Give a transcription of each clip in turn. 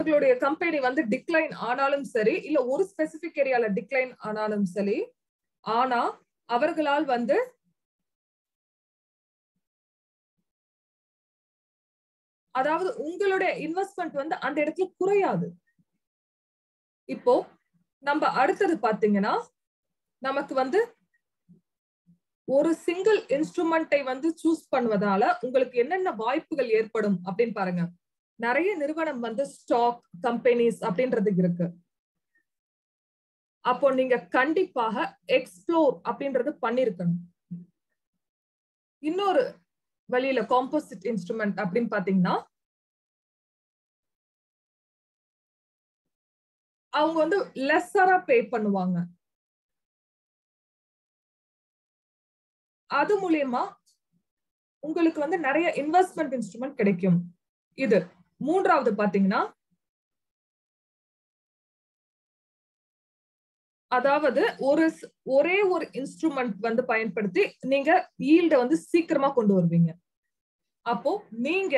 அவர்களுடைய கம்பெனி வந்து டிக்ளைன் ஆனாலும் சரி இல்ல ஒரு ஸ்பெசிபிக் ஏரியால டிக்ளைன் ஆனாலும் சரி ஆனா அவர்களால் வந்து அதாவது உங்களுடைய இன்வெஸ்ட்மெண்ட் வந்து அந்த இடத்துல குறையாது. இப்போ நம்ம அடுத்தது பாத்தீங்கன்னா நமக்கு வந்து ஒரு சிங்கிள் இன்ஸ்ட்ருமெண்ட்டை வந்து சூஸ் பண்ணுவதால உங்களுக்கு என்னென்ன வாய்ப்புகள் ஏற்படும் அப்படின்னு பாருங்க. நிறைய நிறுவனம் வந்து ஸ்டாக் கம்பெனிஸ் அப்படின்றது இருக்கு. அப்போ நீங்க கண்டிப்பாக எக்ஸ்ப்ளோர் அப்படின்றது பண்ணிருக்கணும். இன்னொரு வழியில காம்போசிட் இன்ஸ்ட்ருமெண்ட் அப்படின்னு பாத்தீங்கன்னா அவங்க வந்து லெஸ்ஸரா பே பண்ணுவாங்க. அது மூலியமா உங்களுக்கு வந்து நிறைய இன்வெஸ்ட்மெண்ட் இன்ஸ்ட்ருமெண்ட் கிடைக்கும். இது மூன்றாவது பாத்தீங்கன்னா அதாவது ஒரு ஒரே ஒரு இன்ஸ்ட்ருமெண்ட் வந்து பயன்படுத்தி நீங்க ஈல்ட வந்து சீக்கிரமா கொண்டு வருவீங்க. அப்போ நீங்க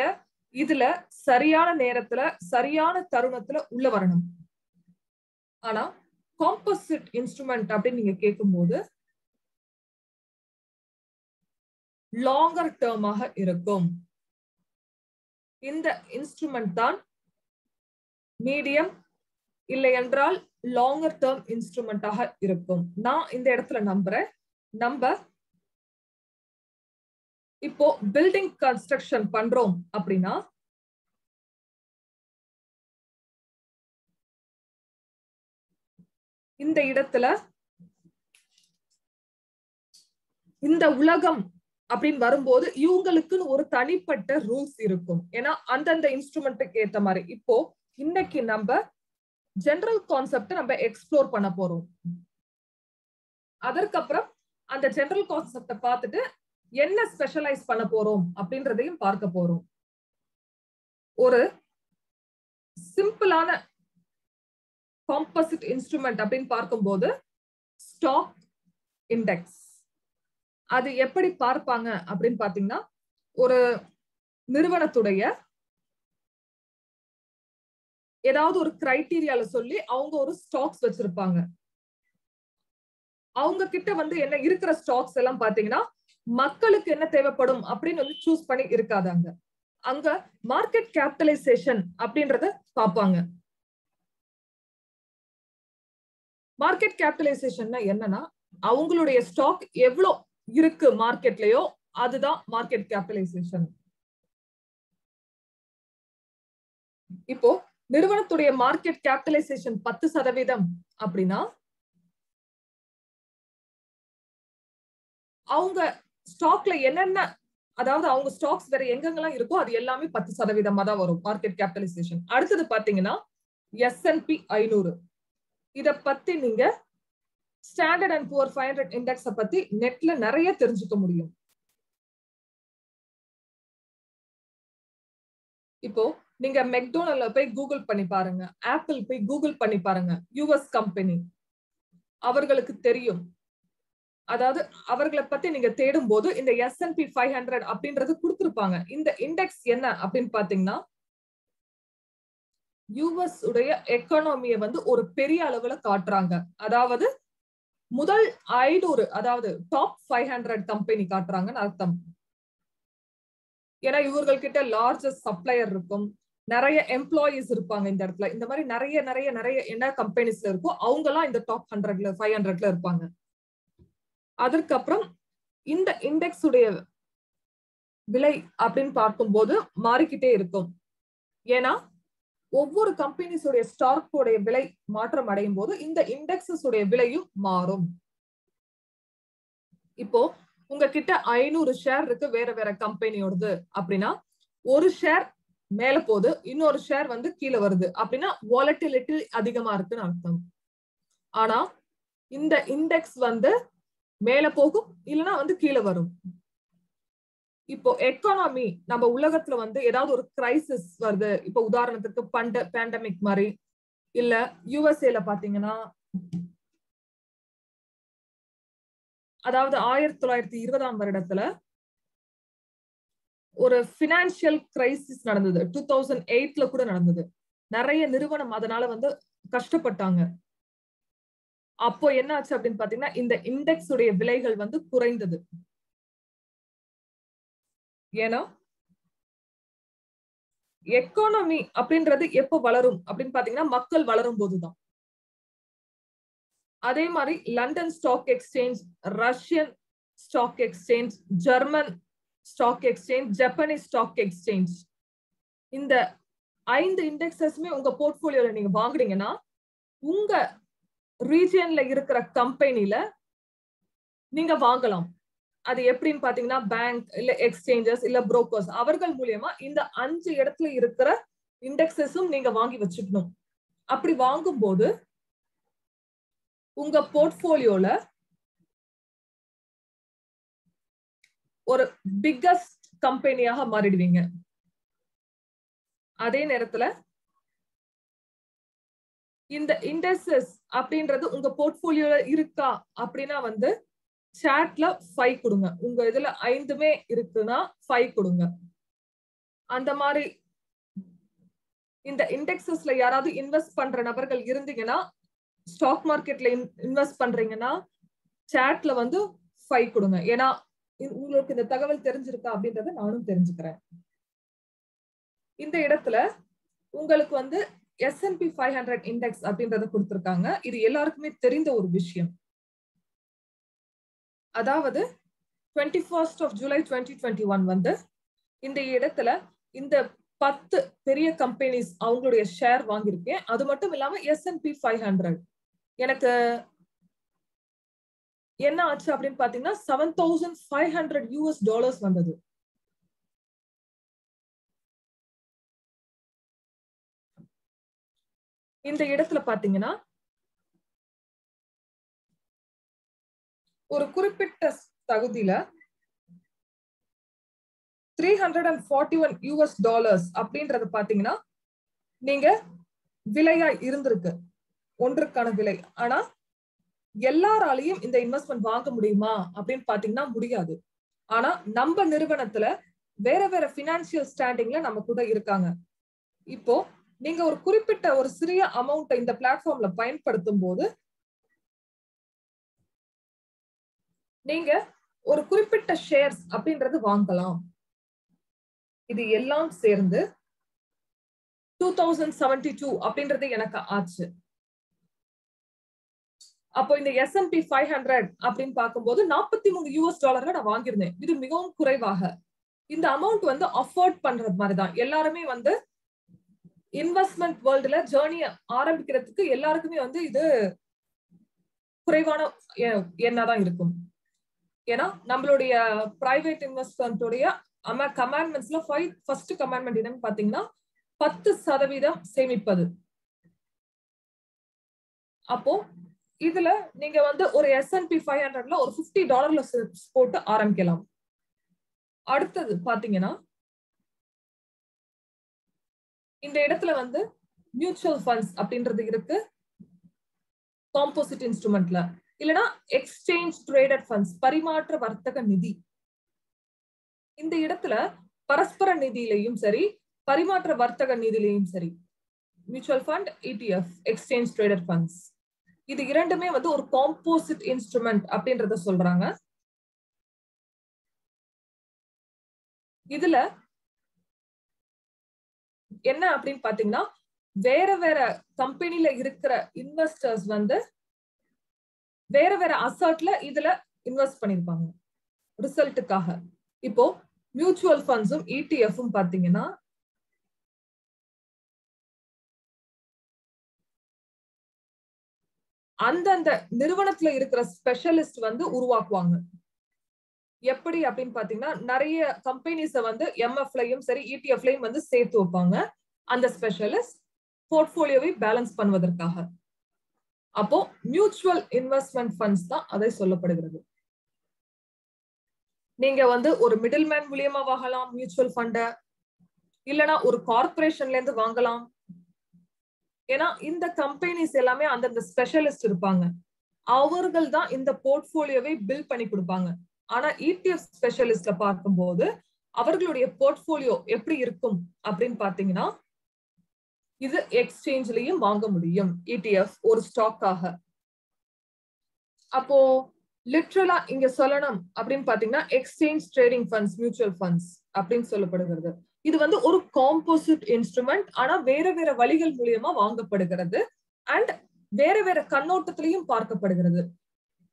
இதுல சரியான நேரத்துல சரியான தருணத்துல உள்ள வரணும். ஆனா காம்போசிட் இன்ஸ்ட்ருமெண்ட் அப்படின்னு நீங்க கேட்கும்போது லாங்கர் டேர்மாக இருக்கும். இந்த இன்ஸ்ட்ருமெண்ட் தான் மீடியம் இல்லை என்றால் லாங்கர் டேர்ம் இன்ஸ்ட்ருமெண்டாக இருக்கும். நான் இந்த இடத்துல நம்புறேன். நம்ம இப்போ பில்டிங் கன்ஸ்ட்ரக்ஷன் பண்றோம் அப்படின்னா இந்த இடத்துல இந்த உலகம் அப்படின்னு வரும்போது இவங்களுக்குன்னு ஒரு தனிப்பட்ட ரூல்ஸ் இருக்கும். ஏன்னா அந்தந்த இன்ஸ்ட்ருமெண்ட்டுக்கு ஏத்த மாதிரி. இப்போ இன்னைக்கு நம்ம ஜெனரல் கான்செப்ட் நம்ம எக்ஸ்ப்ளோர் பண்ண போறோம். அதற்கப்புறம் அந்த ஜெனரல் கான்செப்ட பார்த்துட்டு என்ன ஸ்பெஷலைஸ் பண்ண போறோம் அப்படின்றதையும் பார்க்க போறோம். ஒரு சிம்பிளான காம்போசிட் இன்ஸ்ட்ருமெண்ட் அப்படின்னு பார்க்கும்போது ஸ்டாக் இண்டெக்ஸ் அது எப்படி பார்ப்பாங்க அப்படின்னு பாத்தீங்கன்னா ஒரு நிறுவனத்துடைய ஏதாவது ஒரு கிரைட்டீரியால சொல்லி அவங்க ஒரு ஸ்டாக்ஸ் வச்சிருப்பாங்க. அவங்க கிட்ட வந்து என்ன இருக்கிற ஸ்டாக்ஸ் எல்லாம் பாத்தீங்கன்னா மக்களுக்கு என்ன தேவைப்படும் அப்படின்னு வந்து சூஸ் பண்ணி இருக்காதாங்க. அங்க மார்க்கெட் கேபிட்டலைசேஷன் அப்படின்றத பார்ப்பாங்க. மார்க்கெட் கேபிட்டலைசேஷன்னா என்னன்னா அவங்களுடைய ஸ்டாக் எவ்வளவு இருக்கு மார்க்கெட்லயோ அதுதான் மார்க்கெட் கேபிட்டலைசேஷன் இப்போ நிறுவனத்துடைய மார்க்கெட் கேபிட்டலைசேஷன் பத்து சதவீதம் அப்படின்னா அவங்க ஸ்டாக்ல என்னென்ன அதாவது அவங்க ஸ்டாக்ஸ் வேற எங்கெங்கெல்லாம் இருக்கோ அது எல்லாமே பத்து சதவீதமா தான் வரும் மார்க்கெட் கேபிட்டலைசேஷன் அடுத்தது பாத்தீங்கன்னா எஸ்என்பி ஐநூறு. இத பத்தி நீங்க standard and poor five hundred இண்டெக்ஸை பத்தி நெட்ல நிறைய தெரிஞ்சுக்க முடியும். இப்போ நீங்க மெக்டோனல்ல போய் கூகுள் பண்ணி பாருங்க. ஆப்பிள் போய் கூகுள் பண்ணி பாருங்க. யூஎஸ் கம்பெனி அவர்களுக்கு தெரியும். அதாவது அவர்களை பத்தி நீங்க தேடும் போது இந்த எஸ்என்பி ஃபைவ் ஹண்ட்ரட் அப்படின்றது கொடுத்துருப்பாங்க. இந்த இண்டெக்ஸ் என்ன அப்படின்னு பாத்தீங்கன்னா யூஎஸ் உடைய எக்கானமிய வந்து ஒரு பெரிய அளவுல காட்டுறாங்க. அதாவது முதல் ஐநூறு அதாவது டாப் ஃபைவ் ஹண்ட்ரட் கம்பெனி காட்டுறாங்கன்னு அர்த்தம். ஏன்னா இவர்கள் கிட்ட லார்ஜஸ்ட் சப்ளையர் இருக்கும். நிறைய எம்ப்ளாயிஸ் இருப்பாங்க இந்த இடத்துல. இந்த மாதிரி நிறைய நிறைய நிறைய என்ன கம்பெனிஸ்ல இருக்கோ அவங்க எல்லாம் இந்த டாப் ஹண்ட்ரட்ல ஃபைவ் ஹண்ட்ரட்ல இருப்பாங்க. அதற்கப்புறம் இந்த இண்டெக்ஸ் உடைய விலை அப்படின்னு பார்க்கும்போது மாறிக்கிட்டே இருக்கும். ஏன்னா ஒவ்வொரு கம்பெனிஸ் உடைய ஸ்டாக் உடைய விலை மாற்றம் அடையும் போது இந்த இண்டெக்ஸஸ் உடைய விலையும் மாறும். இப்போ உங்ககிட்ட ஐநூறு ஷேர் இருக்கு வேற வேற கம்பெனியோடது அப்படின்னா ஒரு ஷேர் மேல போகுது இன்னொரு ஷேர் வந்து கீழே வருது அப்படின்னா வாலட்டிலிட்டி அதிகமா இருக்குன்னு அர்த்தம். ஆனா இந்த இண்டெக்ஸ் வந்து மேல போகும் இல்லைன்னா வந்து கீழே வரும். இப்போ எக்கானமி நம்ம உலகத்துல வந்து ஏதாவது ஒரு கிரைசிஸ் வருது. இப்போ உதாரணத்துக்கு பண்ட பேண்டமிக் மாதிரி. இல்ல யுஎஸ்ஏல பாத்தீங்கன்னா அதாவது ஆயிரத்தி தொள்ளாயிரத்தி இருபதாம் வருடத்துல ஒரு பினான்சியல் கிரைசிஸ் நடந்தது. டூ தௌசண்ட் எயிட்ல கூட நடந்தது. நிறைய நிறுவனம் அதனால வந்து கஷ்டப்பட்டாங்க. அப்போ என்ன ஆச்சு அப்படின்னு பாத்தீங்கன்னா இந்த இண்டெக்ஸ் உடைய விலைகள் வந்து குறைந்தது. ஏன்னா எக்கானமி அப்படின்றது எப்போ வளரும் அப்படின்னு பாத்தீங்கன்னா மக்கள் வளரும் போதுதான் அதே மாதிரி London stock exchange Russian stock exchange German stock exchange Japanese stock exchange இந்த ஐந்து இண்டெக்ஸஸ்மே உங்க போர்ட்போலியோல நீங்க வாங்குறீங்கன்னா உங்க ரீஜியன்ல இருக்கிற கம்பெனில நீங்க வாங்கலாம். அது எப்படின்னு பாத்தீங்கன்னா பேங்க் இல்ல எக்ஸ்சேஞ்சஸ் இல்ல புரோக்கர்ஸ் அவர்கள் மூலியமா இந்த அஞ்சு இடத்துல இருக்கிற இண்டெக்ஸஸும் நீங்க வாங்கி வச்சுக்கணும். அப்படி வாங்கும் போது உங்க போர்ட்போலியோல ஒரு பிக்கஸ்ட் கம்பெனியாக மாறிடுவீங்க. அதே நேரத்துல இந்த இண்டஸ்ட்ரஸ் அப்படின்றது உங்க போர்ட்போலியோல இருக்கா அப்படின்னா வந்து சாட்ல ஃபைவ் கொடுங்க. உங்க இதுல ஐந்துமே இருக்குன்னா ஃபைவ் கொடுங்க. அந்த மாதிரி இந்த இண்டெக்ஸஸ்ல யாராவது இன்வெஸ்ட் பண்ற நபர்கள் இருந்தீங்கன்னா ஸ்டாக் மார்க்கெட்ல இன்வெஸ்ட் பண்றீங்கன்னா சாட்ல வந்து ஃபைவ் கொடுங்க. ஏன்னா உங்களுக்கு இந்த தகவல் தெரிஞ்சிருக்கா அப்படின்றத நானும் தெரிஞ்சுக்கிறேன். இந்த இடத்துல உங்களுக்கு வந்து எஸ்என்பி ஃபைவ் ஹண்ட்ரட் இண்டெக்ஸ் அப்படின்றத கொடுத்துருக்காங்க. இது எல்லாருக்குமே தெரிந்த ஒரு விஷயம். அதாவது twenty first of July twenty twenty one வந்து இந்த இடத்துல இந்த பத்து பெரிய கம்பெனிஸ் அவங்களுடைய ஷேர் வாங்கியிருக்கேன். அது மட்டும் இல்லாம எஸ்என்பி ஃபைவ் ஹண்ட்ரட் எனக்கு என்ன ஆச்சு அப்படின்னு பாத்தீங்கன்னா seven thousand five hundred US dollars வந்தது. இந்த இடத்துல பாத்தீங்கன்னா ஒரு குறிப்பிட்ட தகுதியில three hundred and forty one US dollars அப்படின்றது பாத்தீங்கன்னா நீங்க விலையா இருந்திருக்கு. ஒன்றுக்கான விலை. ஆனா எல்லாராலையும் இந்த இன்வெஸ்ட்மெண்ட் வாங்க முடியுமா அப்படின்னு பாத்தீங்கன்னா முடியாது. ஆனா நம்ம நிறுவனத்துல வேற வேற பினான்சியல் ஸ்டாண்டிங்ல நம்ம கூட இருக்காங்க. இப்போ நீங்க ஒரு குறிப்பிட்ட ஒரு சிறிய அமௌண்ட்டை இந்த பிளாட்ஃபார்ம்ல பயன்படுத்தும் போது நீங்க ஒரு குறிப்பிட்ட ஷேர்ஸ் அப்படின்றது வாங்கலாம். இது எல்லாம் சேர்ந்து டூ தௌசண்ட் செவன்டி டூ அப்படின்றது எனக்கு ஆச்சு. அப்போ இந்த எஸ்எம்பி ஃபைவ் ஹண்ட்ரட் அப்படின்னு பார்க்கும்போது நாற்பத்தி மூணு யூஎஸ் டாலர்ல நான் வாங்கியிருந்தேன். இது மிகவும் குறைவாக. இந்த அமௌண்ட் வந்து அஃபோர்ட் பண்றது மாதிரிதான். எல்லாருமே வந்து இன்வெஸ்ட்மெண்ட் வேர்ல்டுல ஜேர்னி ஆரம்பிக்கிறதுக்கு எல்லாருக்குமே வந்து இது குறைவான எண்ணாதான் இருக்கும். ஏன்னா நம்மளுடைய பிரைவேட் இன்வெஸ்ட்மெண்ட்டுடைய அம கமாண்ட்மெண்ட்ஸ்ல ஃபைவ் ஃபர்ஸ்ட் கமாண்ட்மெண்ட் என்னன்னு பாத்தீங்கன்னா பத்து சதவீதம் சேமிப்பது. அப்போ இதுல நீங்க வந்து ஒரு எஸ்என்பி ஃபைவ் ஹண்ட்ரட்ல ஒரு பிப்டி டாலர்ல போட்டு ஆரம்பிக்கலாம். அடுத்தது பாத்தீங்கன்னா இந்த இடத்துல வந்து மியூச்சுவல் ஃபண்ட்ஸ் அப்படின்றது இருக்கு. காம்போசிட் இன்ஸ்ட்ருமெண்ட்ல இல்லைன்னா எக்ஸ்சேஞ்ச் ட்ரேடட் ஃபண்ட்ஸ் பரிமாற்ற வர்த்தக நிதி. இந்த இடத்துல பரஸ்பர நிதியிலையும் சரி பரிமாற்ற வர்த்தக நிதியிலையும் சரி mutual fund ETF exchange traded funds இது இரண்டுமே வந்து ஒரு காம்போசிட் இன்ஸ்ட்ருமெண்ட் அப்படின்றத சொல்றாங்க. இதுல என்ன அப்படின்னு பாத்தீங்கன்னா வேற வேற கம்பெனில இருக்கிற இன்வெஸ்டர்ஸ் வந்து வேற வேற அசர்ட்ல இதுல இன்வெஸ்ட் பண்ணிருப்பாங்க. ரிசல்ட்டுக்காக. இப்போ மியூச்சுவல் ஃபண்ட்ஸும் இடிஎஃப்பும் பாத்தீங்கன்னா அந்தந்த நிறுவனத்துல இருக்கிற ஸ்பெஷலிஸ்ட் வந்து உருவாக்குவாங்க. எப்படி அப்படின்னு பாத்தீங்கன்னா நிறைய கம்பெனிஸ வந்து எம்எஃப்லயும் சரி இடிஎஃப்லயும் வந்து சேர்த்து வைப்பாங்க. அந்த ஸ்பெஷலிஸ்ட் போர்ட்போலியோவை பேலன்ஸ் பண்ணுவதற்காக. அப்போ மியூச்சுவல் இன்வெஸ்ட்மெண்ட் ஃபண்ட்ஸ் தான் அதை சொல்லப்படுகிறது. நீங்க வந்து ஒரு மிடில் மேன் மூலியமா வாங்கலாம் மியூச்சுவல் ஃபண்ட இல்லனா ஒரு கார்பரேஷன்ல இருந்து வாங்கலாம். ஏன்னா இந்த கம்பெனிஸ் எல்லாமே அந்தந்த ஸ்பெஷலிஸ்ட் இருப்பாங்க. அவர்கள் தான் இந்த போர்ட்போலியோவை பில் பண்ணி கொடுப்பாங்க. ஆனா இடிஎஃப் ஸ்பெஷலிஸ்ட்ல பார்க்கும்போது அவர்களுடைய போர்ட்போலியோ எப்படி இருக்கும் அப்படின்னு பாத்தீங்கன்னா இது எக்ஸ்சேஞ்ச்லயும் வாங்க முடியும் இடிஎஃப் ஒரு ஸ்டாக்காக அப்போ லிட்ரலா இங்க சொல்லணும் அப்படின்னு பாத்தீங்கன்னா exchange trading funds mutual funds அப்படின்னு சொல்லப்படுகிறது. இது வந்து ஒரு காம்போசிட் இன்ஸ்ட்ருமெண்ட் ஆனா வேற வேற வழிகள் மூலியமா வாங்கப்படுகிறது அண்ட் வேற வேற கண்ணோட்டத்திலையும் பார்க்கப்படுகிறது.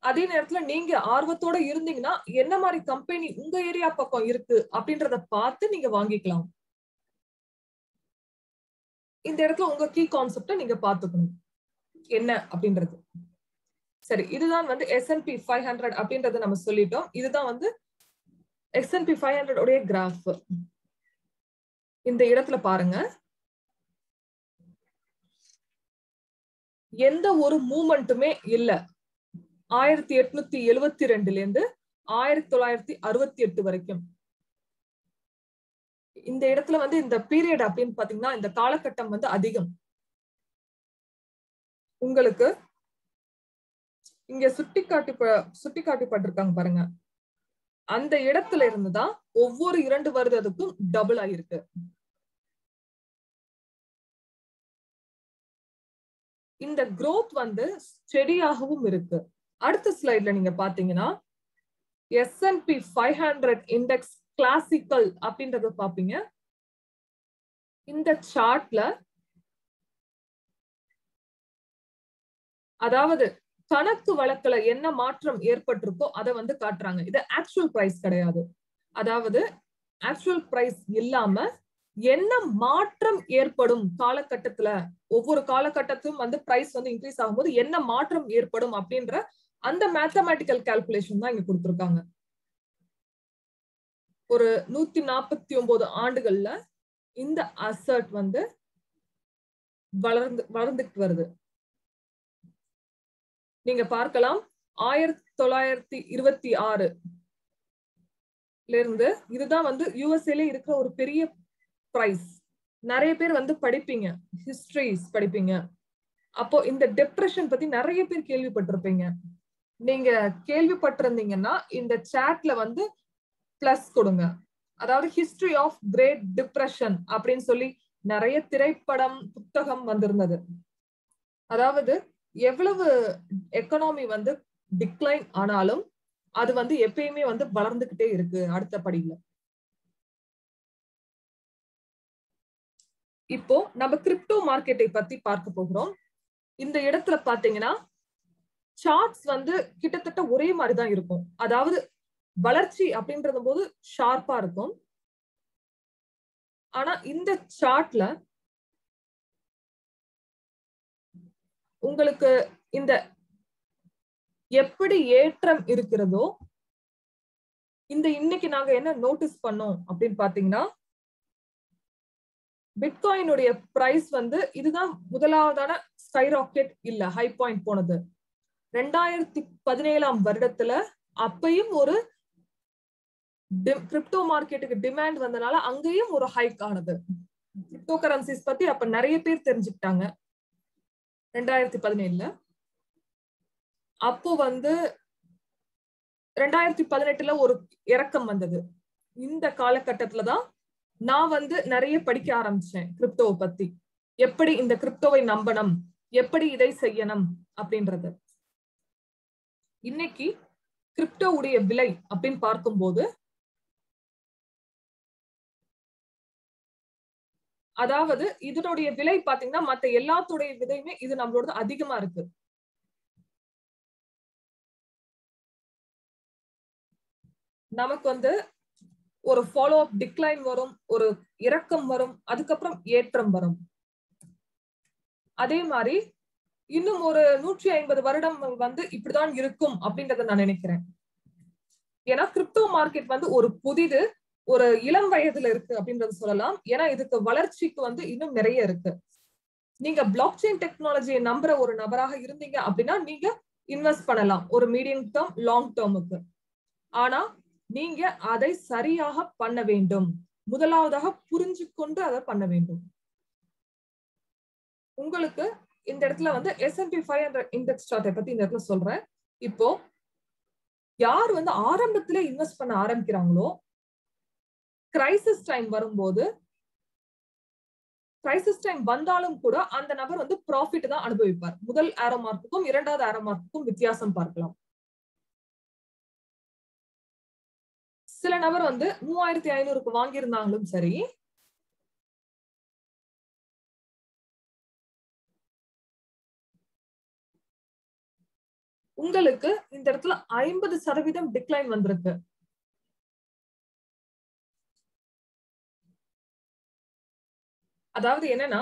அதே நேரத்துல நீங்க ஆர்வத்தோட இருந்தீங்கன்னா என்ன மாதிரி கம்பெனி உங்க ஏரியா பக்கம் இருக்கு அப்படின்றத பார்த்து நீங்க வாங்கிக்கலாம். இந்த இடத்துல உங்க கீ கான்செப்டை நீங்க பாத்துக்கணும் என்ன அப்படின்றது. சரி இதுதான் வந்து எஸ்என்பி ஃபைவ் ஹண்ட்ரட் அப்படின்றத நம்ம சொல்லிட்டோம். இதுதான் வந்து S and P five hundred உடைய கிராஃப் இந்த இடத்துல பாருங்க. எந்த ஒரு மூமெண்ட்டுமே இல்ல. ஆயிரத்தி எட்நூத்தி எழுவத்தி ரெண்டுல இருந்து ஆயிரத்தி தொள்ளாயிரத்தி அறுபத்தி எட்டு வரைக்கும். இந்த இடத்துல வந்து இந்த பீரியட் அப்படின்னு பாத்தீங்கன்னா இந்த காலகட்டம் வந்து அதிகம். உங்களுக்கு இங்க சுட்டி காட்டி சுட்டி காட்டிப்பட்டிருக்காங்க பாருங்க. அந்த இடத்துல இருந்துதான் ஒவ்வொரு இரண்டு வருடத்துக்கும் டபுள் ஆயிருக்கு. இந்த குரோத் வந்து ஸ்டெடியாகவும் இருக்கு. அடுத்த ஸ்லைட்ல நீங்க பாத்தீங்கன்னா S and P five hundred index classical அப்படின்றத பாப்பீங்க இந்த சார்ட்ல அதாவது கணக்கு வழக்குல என்ன மாற்றம் ஏற்பட்டிருக்கோ அதை வந்து காட்டுறாங்க. இது ஆக்சுவல் பிரைஸ் கிடையாது. அதாவது ஆக்சுவல் பிரைஸ் இல்லாம என்ன மாற்றம் ஏற்படும் காலகட்டத்துல? ஒவ்வொரு காலகட்டத்திலும் வந்து பிரைஸ் வந்து இன்க்ரீஸ் ஆகும்போது என்ன மாற்றம் ஏற்படும் அப்படின்ற அந்த மேத்தமேட்டிக்கல் கால்குலேஷன் தான் இங்க கொடுத்துருக்காங்க. ஒரு நூத்தி நாற்பத்தி ஒன்பது ஆண்டுகள்ல இந்த அசர்ட் வந்து வளர்ந்து வளர்ந்துட்டு வருது. நீங்க பார்க்கலாம். ஆயிரத்தி தொள்ளாயிரத்தி இருபத்தி ஆறு இருந்து இதுதான் வந்து யூஎஸ்ஏல இருக்கிற ஒரு பெரிய பிரைஸ் நிறைய பேர் வந்து படிப்பீங்க. ஹிஸ்டரிஸ் படிப்பீங்க. அப்போ இந்த டிப்ரெஷன் பத்தி நிறைய பேர் கேள்விப்பட்டிருப்பீங்க. நீங்க கேள்விப்பட்டிருந்தீங்கன்னா இந்த சாட்ல வந்து பிளஸ் கொடுங்க. அதாவது ஹிஸ்டரி ஆஃப் கிரேட் டிப்ரெஷன் அப்படின்னு சொல்லி நிறைய திரைப்படம் புத்தகம் வந்திருந்தது. அதாவது எவ்வளவு எக்கனாமி வந்து டிக்ளைன் ஆனாலும் அது வந்து எப்பயுமே வந்து வளர்ந்துகிட்டே இருக்கு அடுத்த படியில. இப்போ நம்ம கிரிப்டோ மார்க்கெட்டை பத்தி பார்க்க போகிறோம். இந்த இடத்துல பாத்தீங்கன்னா சார்ட்ஸ் வந்து கிட்டத்தட்ட ஒரே மாதிரிதான் இருக்கும். அதாவது வளர்ச்சி அப்படின்றது போது ஷார்ப்பா இருக்கும். ஆனா இந்த சார்ட்ல உங்களுக்கு இந்த எப்படி ஏற்றம் இருக்கிறதோ இந்த இன்னைக்கு நாங்க என்ன நோட்டீஸ் பண்ணோம் அப்படின்னு பாத்தீங்கன்னா பிட்காயினுடைய பிரைஸ் வந்து இதுதான் முதலாவதான ஸ்கை ராக்கெட் இல்ல ஹை பாயிண்ட் போனது. ரெண்டாயிரத்தி பதினேழாம் வருடத்துல அப்பையும் ஒரு கிரிப்டோ மார்க்கெட்டுக்கு டிமாண்ட் வந்தனால அங்கேயும் ஒரு ஹைக் ஆனது. கிரிப்டோ கரன்சிஸ் பத்தி அப்ப நிறைய பேர் தெரிஞ்சுக்கிட்டாங்க. ரெண்டாயிரத்தி பதினேழுல. அப்போ வந்து ரெண்டாயிரத்தி பதினெட்டுல ஒரு இறக்கம் வந்தது. இந்த காலகட்டத்துலதான் நான் வந்து நிறைய படிக்க ஆரம்பிச்சேன் கிரிப்டோவை பத்தி. எப்படி இந்த கிரிப்டோவை நம்பணும்? எப்படி இதை செய்யணும்? அப்படின்றது. இன்னைக்கு கிரிப்டோ உடைய விலை அப்படின்னு பார்க்கும்போது அதாவது இதனுடைய விலை பாத்தீங்கன்னா மத்த எல்லாத்துடைய விதையுமே இது நம்மளோட அதிகமா இருக்கு. நமக்கு வந்து ஒரு ஃபாலோ அப் டிக்ளைன் வரும் ஒரு இறக்கம் வரும் அதுக்கப்புறம் ஏற்றம் வரும். அதே மாதிரி இன்னும் ஒரு நூற்றி ஐம்பது வருடம் வந்து இப்படிதான் இருக்கும் அப்படின்றத நான் நினைக்கிறேன். ஏன்னா கிரிப்டோ மார்க்கெட் வந்து ஒரு புதிது ஒரு இளம் வயதுல இருக்கு அப்படின்றது சொல்லலாம். ஏன்னா இதுக்கு வளர்ச்சிக்கு வந்து இன்னும் நிறைய இருக்கு. நீங்க பிளாக் செயின் டெக்னாலஜியை நம்புற ஒரு நபராக இருந்தீங்க அப்படின்னா நீங்க இன்வெஸ்ட் பண்ணலாம். ஒரு மீடியம் டேர்ம் லாங் டேர்முக்கு ஆனா நீங்க அதை சரியாக பண்ண வேண்டும். முதலாவதாக புரிஞ்சு கொண்டு அதை பண்ண வேண்டும். உங்களுக்கு இந்த இடத்துல வந்து எஸ்என்பி ஃபைவ் ஹண்ட்ரட் இண்டெக்ஸ் சார்ட்டை பத்தி இந்த இடத்துல சொல்றேன். இப்போ யார் வந்து ஆரம்பத்துல இன்வெஸ்ட் பண்ண ஆரம்பிக்கிறாங்களோ கிரைசிஸ் டைம் வரும்போது கிரைசிஸ் டைம் வந்தாலும் கூட அந்த நபர் வந்து ப்ராஃபிட் தான் அனுபவிப்பார். முதல் ஆரோ மார்க்குக்கும் இரண்டாவது ஆரோ மார்க்குக்கும் வித்தியாசம் பார்க்கலாம். சில நபர் வந்து மூவாயிரத்தி ஐநூறுக்கு வாங்கியிருந்தாங்களும் சரி உங்களுக்கு இந்த இடத்துல ஐம்பது சதவீதம் டிக்ளைன் வந்திருக்கு. அதாவது என்னன்னா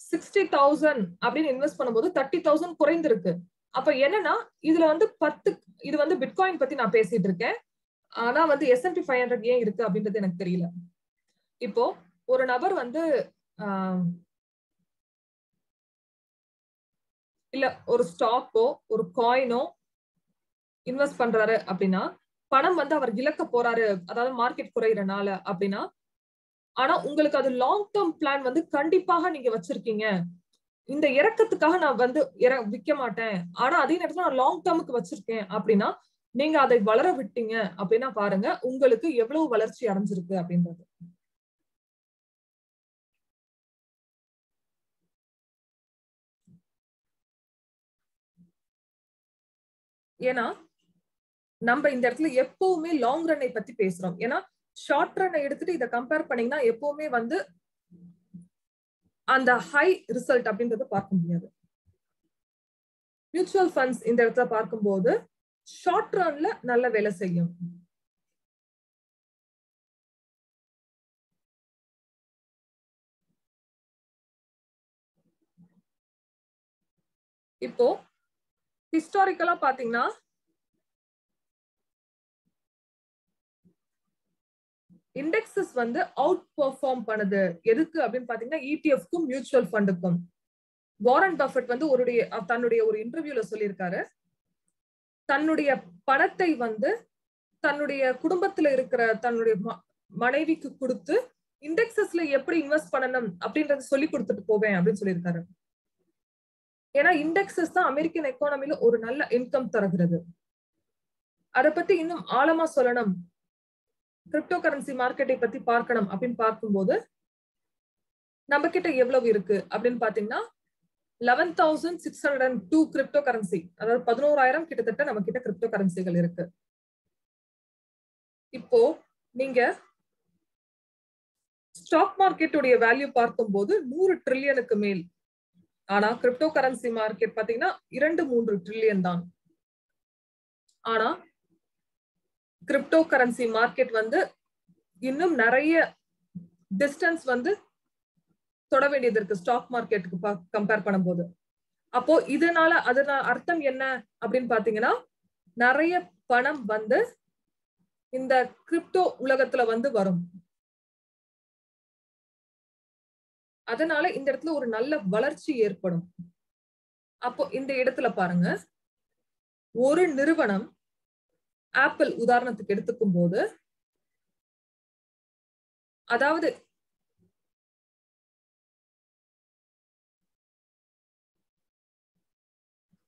சிக்ஸ்டி தௌசண்ட் அப்படின்னு இன்வெஸ்ட் பண்ணும்போது தேர்ட்டி தௌசண்ட் குறைந்திருக்கு. அப்ப என்னன்னா இதுல வந்து பத்து இது வந்து பிட்காயின் பத்தி நான் பேசிட்டு இருக்கேன். ஆனா வந்து எஸ்என்பி ஃபைவ் ஹண்ட்ரட் ஏன் இருக்கு அப்படின்றது எனக்கு தெரியல. இப்போ ஒரு நபர் வந்து இல்ல ஒரு ஸ்டாக்கோ ஒரு காயினோ இன்வெஸ்ட் பண்றாரு அப்படின்னா பணம் வந்து அவர் இழக்க போறாரு அதாவது மார்க்கெட் குறையிறனால அப்படின்னா ஆனா உங்களுக்கு அது லாங் டேர்ம் பிளான் வந்து கண்டிப்பாக நீங்க வச்சிருக்கீங்க. இந்த இறக்கத்துக்காக நான் வந்து விற்க மாட்டேன். ஆனா அதே நேரத்துல நான் லாங் டேர்முக்கு வச்சிருக்கேன் அப்படின்னா நீங்க அதை வளர விட்டீங்க அப்படின்னா பாருங்க உங்களுக்கு எவ்வளவு வளர்ச்சி அடைஞ்சிருக்கு அப்படின்றது. ஏன்னா நம்ம இந்த இடத்துல எப்பவுமே லாங் ரன்னை பத்தி பேசுறோம். ஏன்னா ஷார்ட் ரன் எடுத்துட்டு இதை கம்பேர் பண்ணீங்கன்னா எப்பவுமே வந்து அந்த ஹை ரிசல்ட் அப்படின்றத பார்க்க முடியாது. மியூச்சுவல் ஃபண்ட்ஸ் இந்த இடத்துல பார்க்கும்போது ஷார்ட் ரன்ல நல்ல வேலை செய்யும். இப்போ ஹிஸ்டாரிக்கலா பாத்தீங்கன்னா இண்டெக்ஸஸ் வந்து அவுட் பெர்ஃபார்ம் பண்ணுது. எதுக்கு அப்படின்னு பாத்தீங்கன்னா இடிஎஃப்க்கும் மியூச்சுவல் ஃபண்டுக்கும் வாரன் பஃபட் வந்து ஒரு தன்னுடைய ஒரு இன்டர்வியூல சொல்லியிருக்காரு. தன்னுடைய பணத்தை வந்து தன்னுடைய குடும்பத்துல இருக்கிற தன்னுடைய மனைவிக்கு கொடுத்து இண்டெக்ஸஸ்ல எப்படி இன்வெஸ்ட் பண்ணணும் அப்படின்றத சொல்லி கொடுத்துட்டு போவேன் அப்படின்னு சொல்லியிருக்காரு. ஏன்னா இண்டெக்ஸஸ் தான் அமெரிக்கன் எக்கானமில ஒரு நல்ல இன்கம் தருகிறது. அதை பத்தி இன்னும் ஆழமா சொல்லணும். கிரிப்டோ கரன்சி மார்க்கெட்டை பத்தி பார்க்கணும் அப்படின்னு பார்க்கும்போது நம்ம கிட்ட எவ்வளவு இருக்கு அப்படின்னு பாத்தீங்கன்னா eleven thousand six hundred and two cryptocurrency அதாவது பதினோராயிரம் கிட்டத்தட்ட நம்ம கிட்ட கிரிப்டோ கரன்சிகள் இருக்கு. இப்போ நீங்க ஸ்டாக் மார்க்கெட்டுடைய வேல்யூ பார்க்கும்போது நூறு ட்ரில்லியனுக்கு மேல். ஆனா கிரிப்டோ கரன்சி மார்க்கெட் பாத்தீங்கன்னா இரண்டு மூன்று ட்ரில்லியன் தான். ஆனா கிரிப்டோ கரன்சி மார்க்கெட் வந்து இன்னும் நிறைய டிஸ்டன்ஸ் வந்து தொட வேண்டியது இருக்கு ஸ்டாக் மார்க்கெட்டுக்கு கம்பேர் பண்ணும்போது. அப்போ இதனால அதனால அர்த்தம் என்ன அப்படின்னு பாத்தீங்கன்னா நிறைய பணம் வந்து இந்த கிரிப்டோ உலகத்துல வந்து வரும். அதனால இந்த இடத்துல ஒரு நல்ல வளர்ச்சி ஏற்படும். அப்போ இந்த இடத்துல பாருங்க ஒரு நிறுவனம் ஆப்பிள் உதாரணத்துக்கு எடுத்துக்கும் போது அதாவது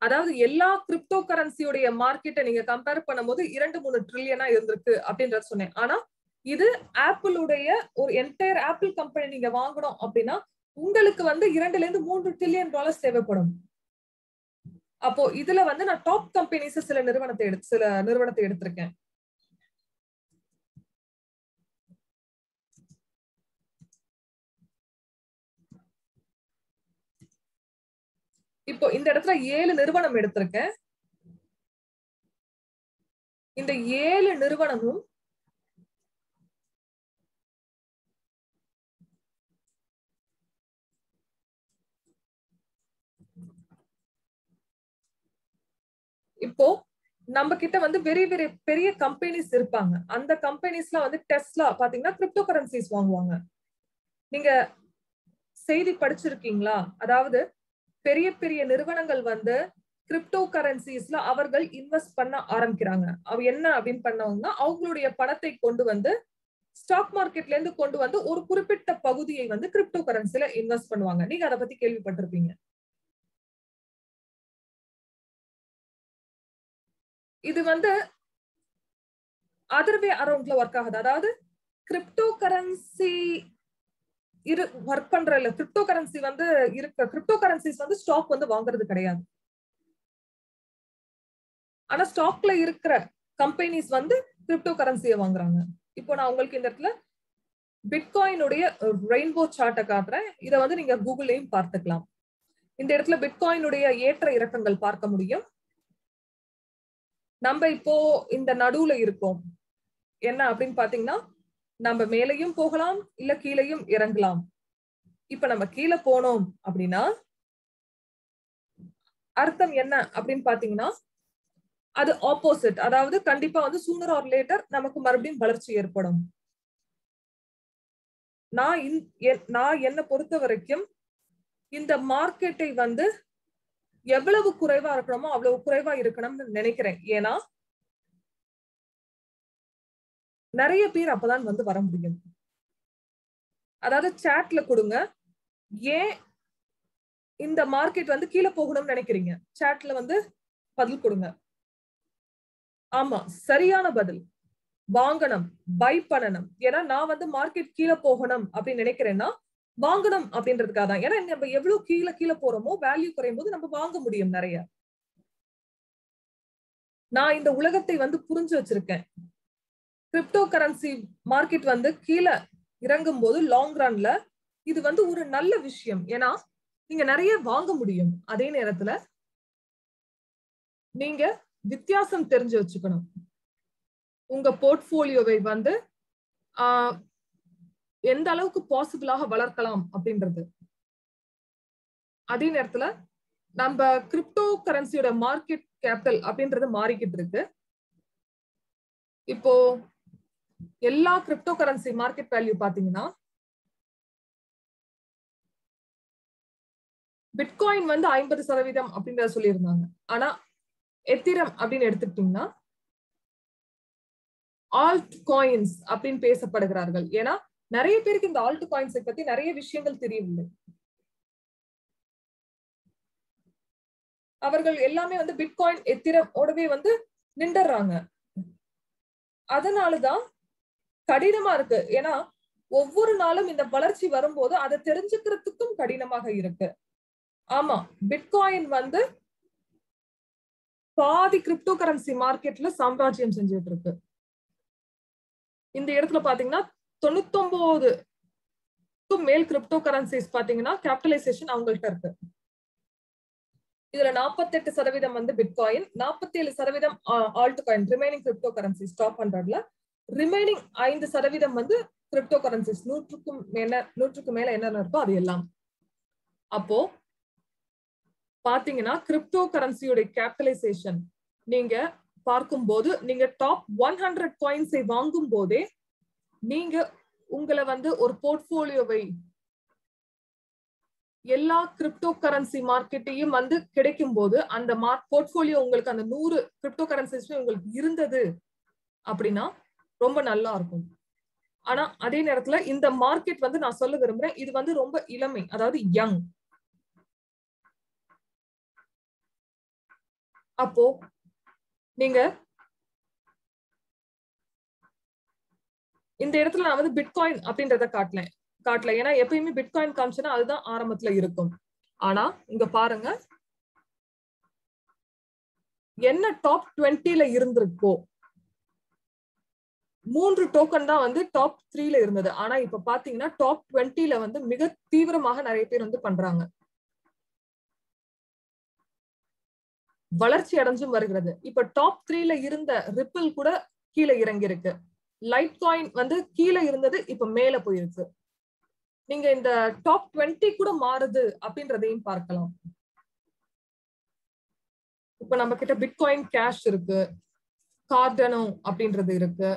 அதாவது எல்லா கிரிப்டோ கரன்சியுடைய மார்க்கெட்டை நீங்க கம்பேர் பண்ணும்போது இரண்டு மூணு ட்ரில்லியனா இருந்திருக்கு அப்படின்றத சொன்னேன். ஆனா இது ஆப்பிளுடைய ஒரு என்டையர் ஆப்பிள் கம்பெனி நீங்க வாங்கணும் அப்படின்னா உங்களுக்கு வந்து இரண்டுல இருந்து மூன்று ட்ரில்லியன் டாலர்ஸ் தேவைப்படும். அப்போ இதுல வந்து நான் டாப் கம்பெனிஸ் சில நிறுவனத்தை எடுத்து சில நிறுவனத்தை எடுத்திருக்கேன். இப்போ இந்த இடத்துல ஏழு நிறுவனம் எடுத்திருக்கேன். இந்த ஏழு நிறுவனமும் இப்போ நம்ம கிட்ட வந்து வெரி வெரி பெரிய கம்பெனிஸ் இருப்பாங்க. அந்த கம்பெனிஸ்ல வந்து டெஸ்ட்லா பாத்தீங்கன்னா கிரிப்டோ கரன்சிஸ் வாங்குவாங்க. நீங்க செய்தி படிச்சிருக்கீங்களா? அதாவது பெரிய பெரிய நிறுவனங்கள் வந்து கிரிப்டோ கரன்சிஸ்ல அவர்கள் இன்வெஸ்ட் பண்ண ஆரம்பிக்கிறாங்க. அவ என்ன அப்படின்னு பண்ணவங்கன்னா அவங்களுடைய பணத்தை கொண்டு வந்து ஸ்டாக் மார்க்கெட்ல இருந்து கொண்டு வந்து ஒரு குறிப்பிட்ட பகுதியை வந்து கிரிப்டோ கரன்சில இன்வெஸ்ட் பண்ணுவாங்க. நீங்க அதை பத்தி கேள்விப்பட்டிருப்பீங்க. இது வந்து அதர்வே அரௌண்ட்ல ஒர்க் ஆகுது. அதாவது கிரிப்டோ கரன்சி இரு ஒர்க் பண்ற இல்ல கிரிப்டோ கரன்சி வந்து இருக்க. கிரிப்டோ கரன்சிஸ் வந்து ஸ்டாக் வந்து வாங்குறது கிடையாது. ஆனா ஸ்டாக்ல இருக்கிற கம்பெனிஸ் வந்து கிரிப்டோ கரன்சியை வாங்குறாங்க. இப்போ நான் உங்களுக்கு இந்த இடத்துல பிட்காயினுடைய ரெயின்போ சார்ட்டை காட்டுறேன். இதை வந்து நீங்க கூகுள்லயும் பார்த்துக்கலாம். இந்த இடத்துல பிட்காயினுடைய ஏற்ற இறக்கங்கள் பார்க்க முடியும். நம்ம இப்போ இந்த நடுவுல இருக்கோம். என்ன அப்படின்னு பாத்தீங்கன்னா நம்ம மேலையும் போகலாம் இல்ல கீழையும் இறங்கலாம். இப்ப நம்ம கீழே போனோம் அப்படின்னா அர்த்தம் என்ன அப்படின்னு பாத்தீங்கன்னா அது ஆப்போசிட் அதாவது கண்டிப்பா வந்து சூனர் ஆர் லேட்டர் நமக்கு மறுபடியும் வளர்ச்சி ஏற்படும். நான் நான் என்ன பொறுத்த வரைக்கும் இந்த மார்க்கெட்டை வந்து எவ்வளவு குறைவா இருக்கணுமோ அவ்வளவு குறைவா இருக்கணும்னு நினைக்கிறேன். ஏன்னா நிறைய பேர் அப்பதான் வந்து வர முடியும். அதாவது சாட்ல கொடுங்க. ஏன் இந்த மார்க்கெட் வந்து கீழே போகணும்னு நினைக்கிறீங்க? சாட்ல வந்து பதில் கொடுங்க. ஆமா சரியான பதில். வாங்கணும் பை பண்ணணும். ஏன்னா நான் வந்து மார்க்கெட் கீழே போகணும் அப்படின்னு நினைக்கிறேன்னா வாங்கணும் அப்படின்றதுக்காக தான். ஏன்னா நம்ம எவ்வளவு கீழே கீழே போறோமோ வேல்யூ குறையும் போது நம்ம வாங்க முடியும் நிறைய. நான் இந்த உலகத்தை வந்து புரிஞ்சு வச்சிருக்கேன். கிரிப்டோ கரன்சி மார்க்கெட் வந்து கீழே இறங்கும் போது லாங் ரன்ல இது வந்து ஒரு நல்ல விஷயம். ஏன்னா நீங்க நிறைய வாங்க முடியும். அதே நேரத்துல நீங்க வித்தியாசம் தெரிஞ்சு வச்சுக்கணும். உங்க போர்ட்போலியோவை வந்து எந்த அளவுக்கு பாசிபிளாக வளர்க்கலாம் அப்படின்றது. அதே நேரத்துல நம்ம கிரிப்டோ கரன்சியோட மார்க்கெட் கேபிட்டல் அப்படின்றது மாறிக்கிட்டு இருக்கு. இப்போ எல்லா கிரிப்டோ கரன்சி மார்க்கெட் வேல்யூ பாத்தீங்கன்னா பிட்காயின் வந்து ஐம்பது சதவீதம் அப்படின்றத சொல்லியிருந்தாங்க. ஆனா எத்திரம் அப்படின்னு எடுத்துக்கிட்டீங்கன்னா ஆல்ட் காயின்ஸ் அப்படின்னு பேசப்படுகிறார்கள். ஏன்னா நிறைய பேருக்கு இந்த ஆல்ட் காயின்ஸை பத்தி நிறைய விஷயங்கள் தெரியும் அவர்கள் எல்லாமே வந்து பிட்காயின் எத்திரோடவே வந்து நின்றுறாங்க. அதனாலதான் கடினமா இருக்கு. ஏன்னா ஒவ்வொரு நாளும் இந்த வளர்ச்சி வரும்போது அதை தெரிஞ்சுக்கிறதுக்கும் கடினமாக இருக்கு. ஆமா பிட்காயின் வந்து பாதி கிரிப்டோ கரன்சி மார்க்கெட்ல சாம்ராஜ்யம் செஞ்சுட்டு இருக்கு. இந்த இடத்துல பாத்தீங்கன்னா தொண்ணூத்தொன்பதுக்கும் மேல் கிரிப்டோ கரன்சிஸ் பாத்தீங்கன்னா கேபிட்டலைசேஷன் அவங்கள்ட்ட இருக்கு. இதுல நாற்பத்தெட்டு சதவீதம் வந்து பிட்காயின் நாற்பத்தி ஏழு சதவீதம் alt coin remaining cryptocurrencies top ஹண்ட்ரட்ல ரிமைனிங் ஐந்து சதவீதம் வந்து கிரிப்டோ கரன்சிஸ் நூற்றுக்கும் என்ன நூற்றுக்கு மேல என்னென்ன இருக்கோ அது எல்லாம். அப்போ பாத்தீங்கன்னா கிரிப்டோ கரன்சியுடைய கேபிட்டலைசேஷன் நீங்க பார்க்கும்போது நீங்க டாப் ஒன் ஹண்ட்ரட் காயின்ஸை வாங்கும் போதே நீங்க உங்களை வந்து ஒரு போர்ட்போலியோவை எல்லா கிரிப்டோ கரன்சி மார்க்கெட்டையும் வந்து கிடைக்கும் போது அந்த மார்க் போர்ட்போலியோ உங்களுக்கு அந்த நூறு கிரிப்டோ கரன்சிஸ்மே உங்களுக்கு இருந்தது அப்படின்னா ரொம்ப நல்லா இருக்கும். ஆனா அதே நேரத்துல இந்த மார்க்கெட் வந்து நான் சொல்ல விரும்புறேன் இது வந்து ரொம்ப இளமை அதாவது யங் அப்போ நீங்க இந்த இடத்துல நான் வந்து பிட்காயின் அப்படின்றத காட்டல காட்டல ஏன்னா எப்பயுமே பிட்காயின் காமிச்சுன்னா அதுதான் ஆரம்பத்துல இருக்கும். ஆனா இங்க பாருங்க. என்ன டாப் டுவெண்ட்டில இருந்திருக்கோ மூன்று டோக்கன் தான் வந்து டாப் த்ரீல இருந்தது. ஆனா இப்ப பாத்தீங்கன்னா டாப் டுவெண்ட்டில வந்து மிக தீவிரமாக நிறைய பேர் வந்து பண்றாங்க. வளர்ச்சி அடைஞ்சும் வருகிறது. இப்ப டாப் த்ரீல இருந்த ரிப்பிள் கூட கீழே இறங்கியிருக்கு. லைட் காயின் வந்து கீழே இருந்தது இப்ப மேல போயிருக்கு. நீங்க இந்த டாப் டுவெண்ட்டி கூட மாறுது அப்படின்றதையும் பார்க்கலாம். இப்ப நம்ம கிட்ட பிட்காயின் கேஷ் இருக்கு கார்டனோ அப்படின்றது இருக்கு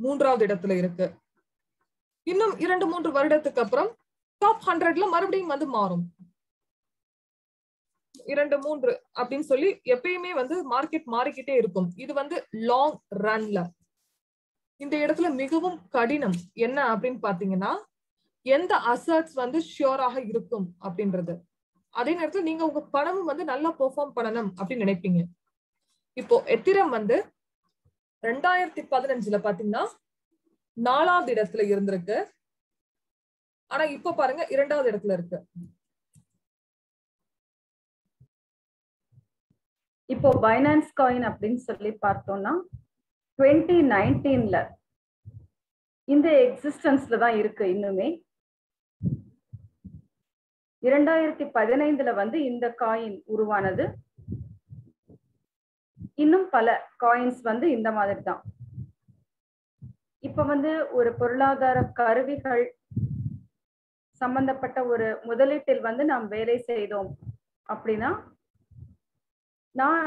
மூன்றாவது இடத்துல இருக்கு. இன்னும் இரண்டு மூன்று வருடத்துக்கு அப்புறம் டாப் ஹண்ட்ரட்ல மறுபடியும் வந்து மாறும். இரண்டு மூன்று அப்படின்னு சொல்லி எப்பயுமே வந்து மார்க்கெட் மாறிக்கிட்டே இருக்கும். இது வந்து லாங் ரன்ல இந்த இடத்துல மிகவும் கடினம். என்ன அப்படின்னு பாத்தீங்கன்னா எந்த அசர்ட்ஸ் வந்து ஷியோராக இருக்கும் அப்படின்றது. அதே நேரத்துல நீங்க உங்க பணமும் வந்து நல்லா பெர்ஃபார்ம் பண்ணணும் அப்படின்னு நினைப்பீங்க. இப்போ எத்திரம் வந்து ரெண்டாயிரத்தி பதினஞ்சுல பாத்தீங்கன்னா நாலாவது இடத்துல இருந்திருக்கு. ஆனா இப்ப பாருங்க இரண்டாவது இடத்துல இருக்கு. இப்போ பைனான்ஸ் காயின் அப்படின்னு சொல்லி பார்த்தோம்னா டுவெண்ட்டி நைன்டீன்ல இந்த எக்ஸிஸ்டன்ஸ்ல தான் இருக்கு இன்னுமே. இரண்டாயிரத்தி பதினைந்துல வந்து இந்த காயின் உருவானது. இன்னும் பல காயின்ஸ் வந்து இந்த மாதிரி தான். இப்ப வந்து ஒரு பொருளாதார கருவிகள் சம்பந்தப்பட்ட ஒரு முதலீட்டில் வந்து நாம் வேலை செய்தோம் அப்படின்னா நான்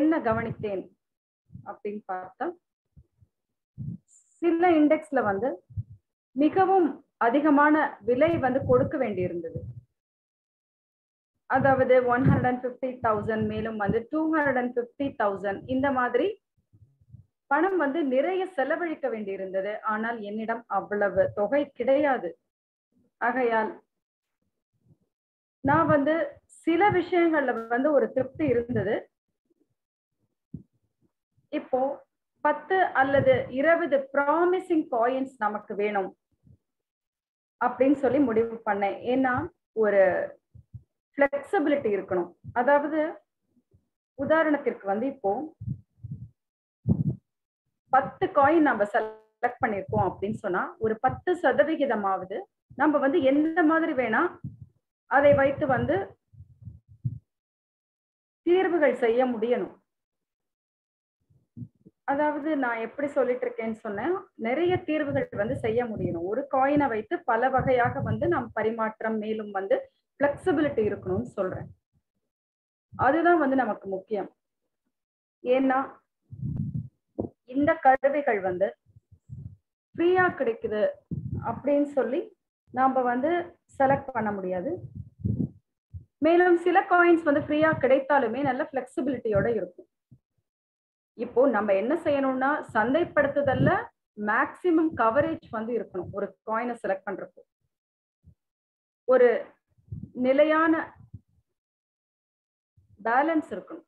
என்ன கவனித்தேன்? அப்படின்னு பார்த்தா சில இண்டெக்ஸ்ல வந்து மிகவும் அதிகமான விலை வந்து கொடுக்க வேண்டியிருந்தது. அதாவது one hundred and fifty thousand மேலும் வந்து two hundred and fifty thousand இந்த மாதிரி பணம் வந்து நிறைய செலவழிக்க வேண்டியிருந்தது. ஆனால் என்னிடம் அவ்வளவு தொகை கிடையாது. ஆகையால் நான் வந்து சில விஷயங்கள்ல வந்து ஒரு திருப்தி இருந்தது. இப்போ பத்து அல்லது இருபது ப்ராமிசிங் காயின்ஸ் நமக்கு வேணும் அப்படின்னு சொல்லி முடிவு பண்ணேன். ஏன்னா ஒரு ஃபிளெக்சிபிலிட்டி இருக்கணும். அதாவது உதாரணத்திற்கு வந்து இப்போ பத்து காயின் நம்ம செலக்ட் பண்ணிருக்கோம் அப்படின்னு சொன்னா ஒரு பத்து சதவிகிதமாவது நம்ம வந்து எந்த மாதிரி வேணா அதை வைத்து வந்து தீர்வுகள் செய்ய முடியணும். அதாவது நான் எப்படி சொல்லிட்டு இருக்கேன்னு சொன்னேன். நிறைய தீர்வுகள் வந்து செய்ய முடியணும். ஒரு காயினை வைத்து பல வகையாக வந்து நாம் பரிமாற்றம் மேலும் வந்து ஃப்ளெக்சிபிலிட்டி இருக்கணும்னு சொல்றேன். அதுதான் வந்து நமக்கு முக்கியம். ஏன்னா இந்த கருவிகள் வந்து ஃப்ரீயா கிடைக்குது அப்படின்னு சொல்லி நாம வந்து செலக்ட் பண்ண முடியாது. மேலும் சில காயின்ஸ் வந்து ஃப்ரீயா கிடைத்தாலுமே நல்ல ஃப்ளெக்சிபிலிட்டியோட இருக்கும். இப்போ நம்ம என்ன செய்யணும்னா சந்தைப்படுத்துதல்ல மேக்சிமம் கவரேஜ் வந்து இருக்கணும். ஒரு காயினை செலக்ட் பண்றப்போ. ஒரு நிலையான பேலன்ஸ் இருக்கணும்.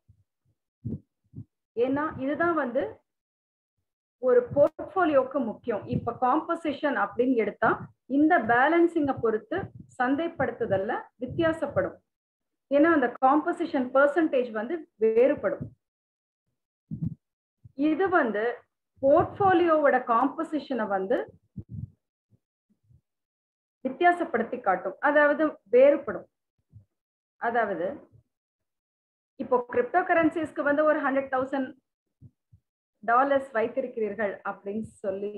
ஏன்னா இதுதான் வந்து ஒரு போர்ட்போலியோக்கு முக்கியம். இப்ப காம்போசிஷன் அப்படின்னு எடுத்தா இந்த பேலன்சிங்கை பொறுத்து சந்தைப்படுத்துதல்ல வித்தியாசப்படும். ஏன்னா அந்த காம்போசிஷன் பர்சன்டேஜ் வந்து வேறுபடும். இது வந்து போர்ட்ஃபோலியோவோட காம்போசிஷனை வந்து வித்தியாசப்படுத்தி காட்டும். அதாவது வேறுபடும். அதாவது இப்போ கிரிப்டோ கரன்சிஸ்க்கு வந்து ஒரு ஹண்ட்ரட் தௌசண்ட் டாலர்ஸ் வைத்திருக்கிறீர்கள் அப்படின்னு சொல்லி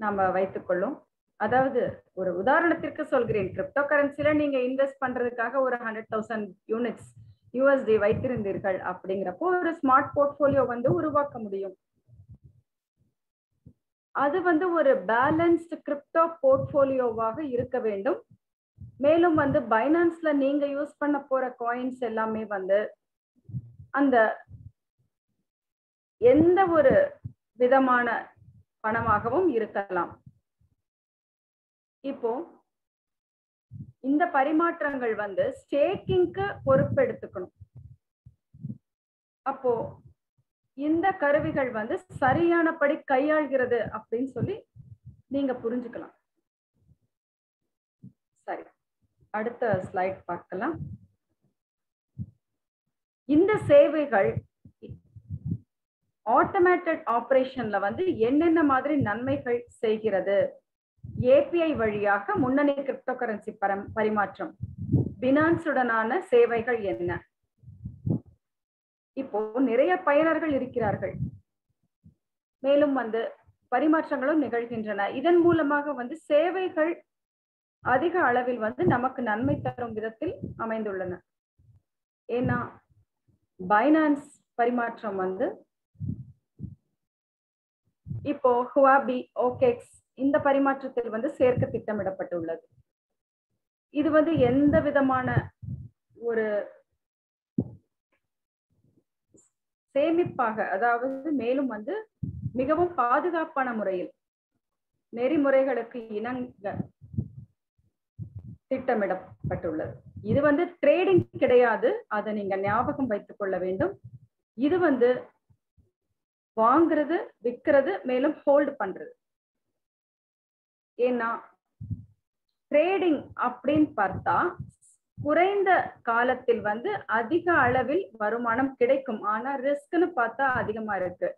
நாம வைத்துக்கொள்ளும் அதாவது ஒரு உதாரணத்திற்கு சொல்கிறேன். கிரிப்டோ கரன்சில நீங்க இன்வெஸ்ட் பண்றதுக்காக ஒரு ஹண்ட்ரட் தௌசண்ட் யூனிட்ஸ் யூஎஸ்டி வைத்திருந்தீர்கள் அப்படிங்கிறப்போ ஒரு ஸ்மார்ட் போர்ட்போலியோ வந்து உருவாக்க முடியும். அது வந்து ஒரு பேலன்ஸ்டு கிரிப்டோ போர்ட்போலியோவாக இருக்க வேண்டும். மேலும் வந்து பைனான்ஸ்ல நீங்க யூஸ் பண்ண போற காயின்ஸ் எல்லாமே வந்து அந்த எந்த ஒரு விதமான பணமாகவும் இருக்கலாம். இப்போ இந்த பரிமாற்றங்கள் வந்து ஸ்டேக்கிங்க்கு பொறுப்பெடுத்துக்கணும். அப்போ இந்த கருவிகள் வந்து சரியானபடி கையாள்கிறது அப்படின்னு சொல்லி நீங்க புரிஞ்சுக்கலாம். சரி அடுத்த ஸ்லைட் பார்க்கலாம். இந்த சேவைகள் ஆட்டோமேட்டட் ஆப்ரேஷன்ல வந்து என்னென்ன மாதிரி நன்மைகள் செய்கிறது? ஏபிஐ வழியாக முன்னணி கிரிப்டோ கரன்சி பரம் பரிமாற்றம். பினான்ஸுடனான சேவைகள் என்ன? இப்போ நிறைய பயனர்கள் இருக்கிறார்கள். மேலும் வந்து பரிமாற்றங்களும் நிகழ்கின்றன. இதன் மூலமாக வந்து சேவைகள் அதிக அளவில் வந்து நமக்கு நன்மை தரும் விதத்தில் அமைந்துள்ளன. ஏன்னா பைனான்ஸ் பரிமாற்றம் வந்து இப்போ ஹுவாபி ஓகேக்ஸ் இந்த பரிமாற்றத்தில் வந்து சேர்க்க திட்டமிடப்பட்டுள்ளது. இது வந்து எந்த விதமான ஒரு சேமிப்பாக அதாவது மேலும் வந்து மிகவும் பாதுகாப்பான முறையில் நெறிமுறைகளுக்கு இணங்க திட்டமிடப்பட்டுள்ளது. இது வந்து ட்ரேடிங் கிடையாது அதை நீங்க ஞாபகம் வைத்துக் கொள்ள வேண்டும். இது வந்து வாங்குறது விற்கிறது மேலும் ஹோல்டு பண்றது. ஏன்னா ட்ரேடிங் அப்படின்னு பார்த்தா குறைந்த காலத்தில் வந்து அதிக அளவில் வருமானம் கிடைக்கும். ஆனா ரிஸ்க்னு பார்த்தா அதிகமா இருக்கு.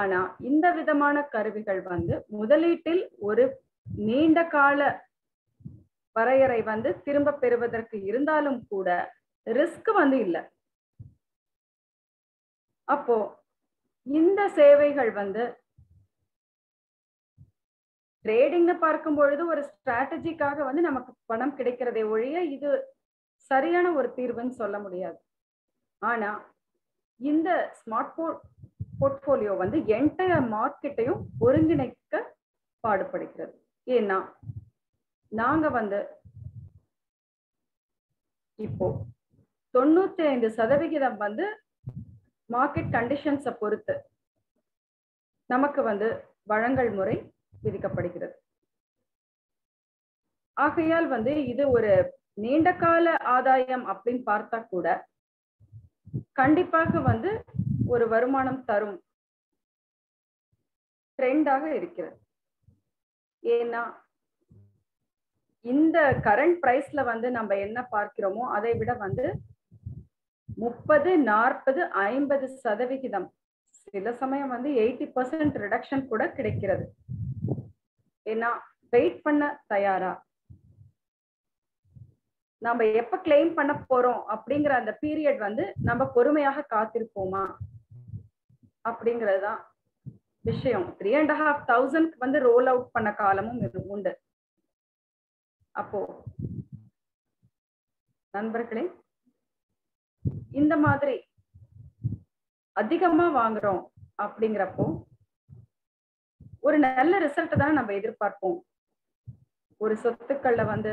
ஆனா இந்த விதமான கருவிகள் வந்து முதலீட்டில் ஒரு நீண்ட கால வரையறை வந்து திரும்ப பெறுவதற்கு இருந்தாலும் கூட ரிஸ்க் வந்து இல்லை. அப்போ இந்த சேவைகள் வந்து ட்ரேடிங்னு பார்க்கும் பொழுது ஒரு ஸ்ட்ராட்டஜிக்காக வந்து நமக்கு பணம் கிடைக்கிறதே ஒழிய இது சரியான ஒரு தீர்வுன்னு சொல்ல முடியாது. ஆனா இந்த ஸ்மார்ட் போன் போர்ட்போலியோ வந்து என்டையர் மார்க்கெட்டையும் ஒருங்கிணைக்க பாடுபடுகிறது. ஏன்னா நாங்க வந்து இப்போ தொண்ணூத்தி ஐந்து சதவிகிதம் வந்து மார்க்கெட் கண்டிஷன்ஸை பொறுத்து நமக்கு வந்து வழங்கல் முறை விதிக்கப்படுகிறது. ஆகையால் வந்து இது ஒரு நீண்ட கால ஆதாயம் அப்படின்னு பார்த்தா கூட கண்டிப்பாக வந்து ஒரு வருமானம் தரும் ட்ரெண்டாக இருக்கிறது. ஏன்னா இந்த கரண்ட் பிரைஸ்ல வந்து நம்ம என்ன பார்க்கிறோமோ அதை விட வந்து முப்பது நாற்பது ஐம்பது சதவிகிதம். சில சமயம் வந்து எயிட்டி பர்சன்ட் ரிடக்ஷன் கூட கிடைக்கிறது. ஏன்னா வெயிட் பண்ண தயாரா? நம்ம எப்ப கிளைம் பண்ண போறோம் அப்படிங்கிற அந்த பீரியட் வந்து நம்ம பொறுமையாக காத்திருப்போமா? அப்படிங்கறதுதான் விஷயம். த்ரீ அண்ட் ஹாஃப் தௌசண்ட் வந்து ரோல் அவுட் பண்ண காலமும் இது உண்டு. அப்போ நண்பர்களே இந்த மாதிரி அதிகமா வாங்குறோம் அப்படிங்கிறப்போ ஒரு நல்ல ரிசல்ட் தான் நம்ம எதிர்பார்ப்போம். ஒரு சொத்துக்கள்ல வந்து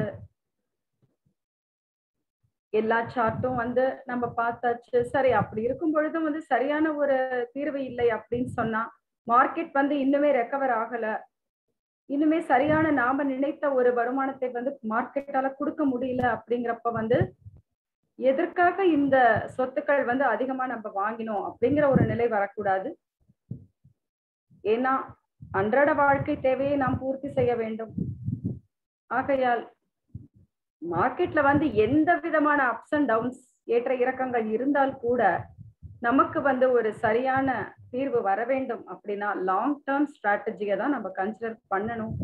எல்லா சார்ட்டும் வந்து நம்ம பார்த்தாச்சு. சரி அப்படி இருக்கும் பொழுதும் வந்து சரியான ஒரு தீர்வு இல்லை அப்படின்னு சொன்னா மார்க்கெட் வந்து இன்னுமே ரெக்கவர் ஆகல. இன்னுமே சரியான நாம நினைத்த ஒரு வருமானத்தை வந்து மார்க்கெட்டால கொடுக்க முடியல அப்படிங்கிறப்ப வந்து எதற்காக இந்த சொத்துக்கள் வந்து அதிகமா நம்ம வாங்கினோம் அப்படிங்கிற ஒரு நிலை வரக்கூடாது. ஏன்னா அன்றாட வாழ்க்கை தேவையை நாம் பூர்த்தி செய்ய வேண்டும். ஆகையால் மார்க்கெட்ல வந்து எந்த விதமான அப்ஸ் அண்ட் டவுன்ஸ் ஏற்ற இறக்கங்கள் இருந்தால் கூட நமக்கு வந்து ஒரு சரியான தீர்வு வர வேண்டும் அப்படின்னா லாங் டேர்ம் ஸ்ட்ராட்டஜியை தான் நம்ம கன்சிடர் பண்ணணும்.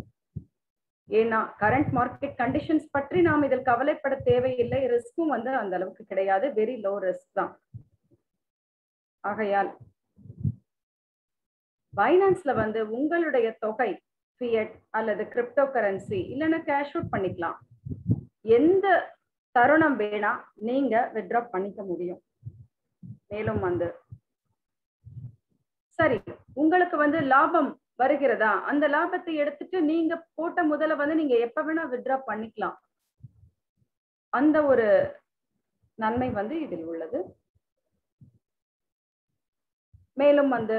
ஏன்னா கரண்ட் மார்க்கெட் கண்டிஷன்ஸ் பற்றி நாம் இதில் கவலைப்பட தேவையில்லை. ரிஸ்க்கும் வந்து அந்த அளவுக்கு கிடையாது. வெரி லோ ரிஸ்க் தான். ஆகையால் பைனான்ஸ்ல வந்து உங்களுடைய தொகை ஃபியட் அல்லது கிரிப்டோ கரன்சி இல்லைன்னா கேஷ் அவுட் பண்ணிக்கலாம். எந்த தருணம் வேணா நீங்க வித்ட்ரா பண்ணிக்க முடியும். மேலும் வந்து சரி உங்களுக்கு வந்து லாபம் வருகிறதா? அந்த லாபத்தை எடுத்துட்டு நீங்க போட்ட முதல வந்து நீங்க எப்ப வேணா வித்ட்ரா பண்ணிக்கலாம். அந்த ஒரு நன்மை வந்து இதில் உள்ளது. மேலும் வந்து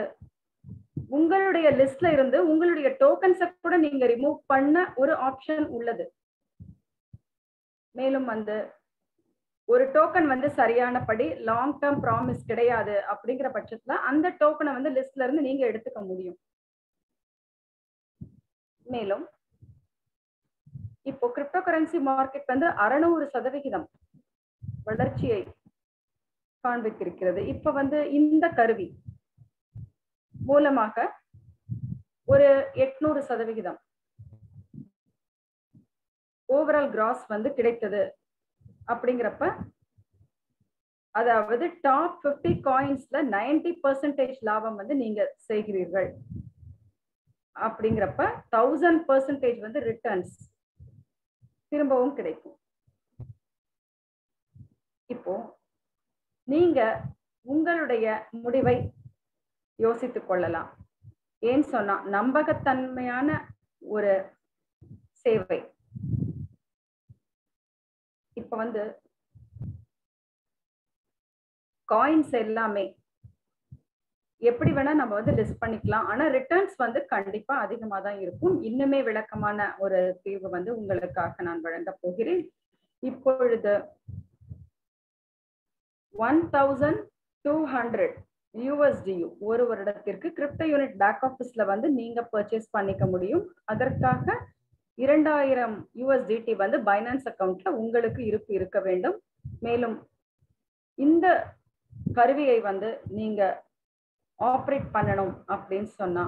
உங்களுடைய லிஸ்ட்ல இருந்து உங்களுடைய டோக்கன்ஸை கூட நீங்க ரிமூவ் பண்ண ஒரு ஆப்ஷன் உள்ளது. மேலும் வந்து ஒரு டோக்கன் வந்து சரியானபடி லாங் டேர்ம் ப்ராமிஸ் கிடையாது அப்படிங்கிற பட்சத்துல அந்த டோக்கனை வந்து லிஸ்ட்ல இருந்து நீங்க எடுத்துக்க முடியும். மேலும் இப்போ கிரிப்டோ கரன்சி மார்க்கெட் வந்து அறுநூறு சதவிகிதம் வளர்ச்சியை காண்பித்திருக்கிறது. இப்ப வந்து இந்த கருவி மூலமாக ஒரு எட்நூறு சதவிகிதம் ஓவரால் கிராஸ் வந்து கிடைத்தது அப்படிங்கிறப்ப அதாவது டாப் பிப்டி காயின்ஸ்ல நைன்டி பர்சன்டேஜ் லாபம் வந்து நீங்க செய்கிறீர்கள். அப்படிங்கிறப்ப தௌசண்ட் பர்சன்டேஜ் வந்து ரிட்டர்ன்ஸ் திரும்பவும் கிடைக்கும். இப்போ நீங்க உங்களுடைய முடிவை யோசித்துக் கொள்ளலாம். ஏன்னு சொன்னா நம்பகத்தன்மையான ஒரு சேவை. இப்ப வந்து காயின்ஸ் எல்லாமே எப்படி வேணா நம்ம வந்து லிஸ்ட் பண்ணிக்கலாம். ஆனா ரிட்டர்ன்ஸ் வந்து கண்டிப்பா அதிகமா தான் இருக்கும். இன்னுமே விளக்கமான ஒரு தீர்வு வந்து உங்களுக்காக நான் வழங்க போகிறேன். இப்பொழுது one thousand two hundred USDT ஒரு வருடத்திற்கு கிரிப்டோ யூனிட் பேக் ஆஃபீஸ்ல வந்து நீங்க பர்ச்சேஸ் பண்ணிக்க முடியும். அதற்காக இரண்டாயிரம் யூஎஸ்டிடி வந்து பைனான்ஸ் அக்கௌண்ட்ல உங்களுக்கு இருப்பு இருக்க வேண்டும். மேலும் இந்த கருவியை வந்து நீங்க ஆப்ரேட் பண்ணணும் அப்படின்னு சொன்னா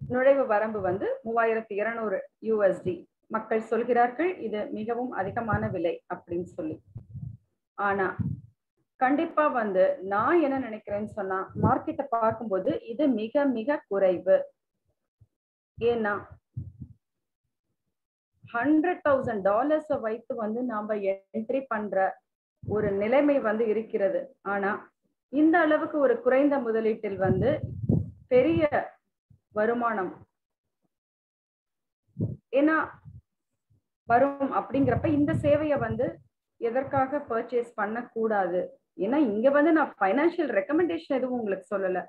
நுழைவு வரம்பு வந்து மூவாயிரத்தி இருநூறு யூஎஸ்டி மக்கள் சொல்கிறார்கள் இது மிகவும் அதிகமான விலை அப்படின்னு சொல்லி. ஆனா கண்டிப்பா வந்து நான் என்ன நினைக்கிறேன்னு சொன்னா மார்க்கெட்டை பார்க்கும்போது இது மிக மிக குறைவு. ஏன்னா ஹண்ட்ரட் தௌசண்ட் டாலர்ஸை வைத்து வந்து நாம என்ட்ரி பண்ற ஒரு நிலைமை வந்து இருக்கிறது. ஆனா இந்த அளவுக்கு ஒரு குறைந்த முதலீட்டில் வந்து பெரிய வருமானம் ஏன்னா வரும் அப்படிங்கிறப்ப இந்த சேவையை வந்து எதற்காக பர்ச்சேஸ் பண்ணக்கூடாது? ஏன்னா இங்க வந்து நான் ஃபைனான்சியல் ரெக்கமெண்டேஷன் எதுவும் உங்களுக்கு சொல்லல.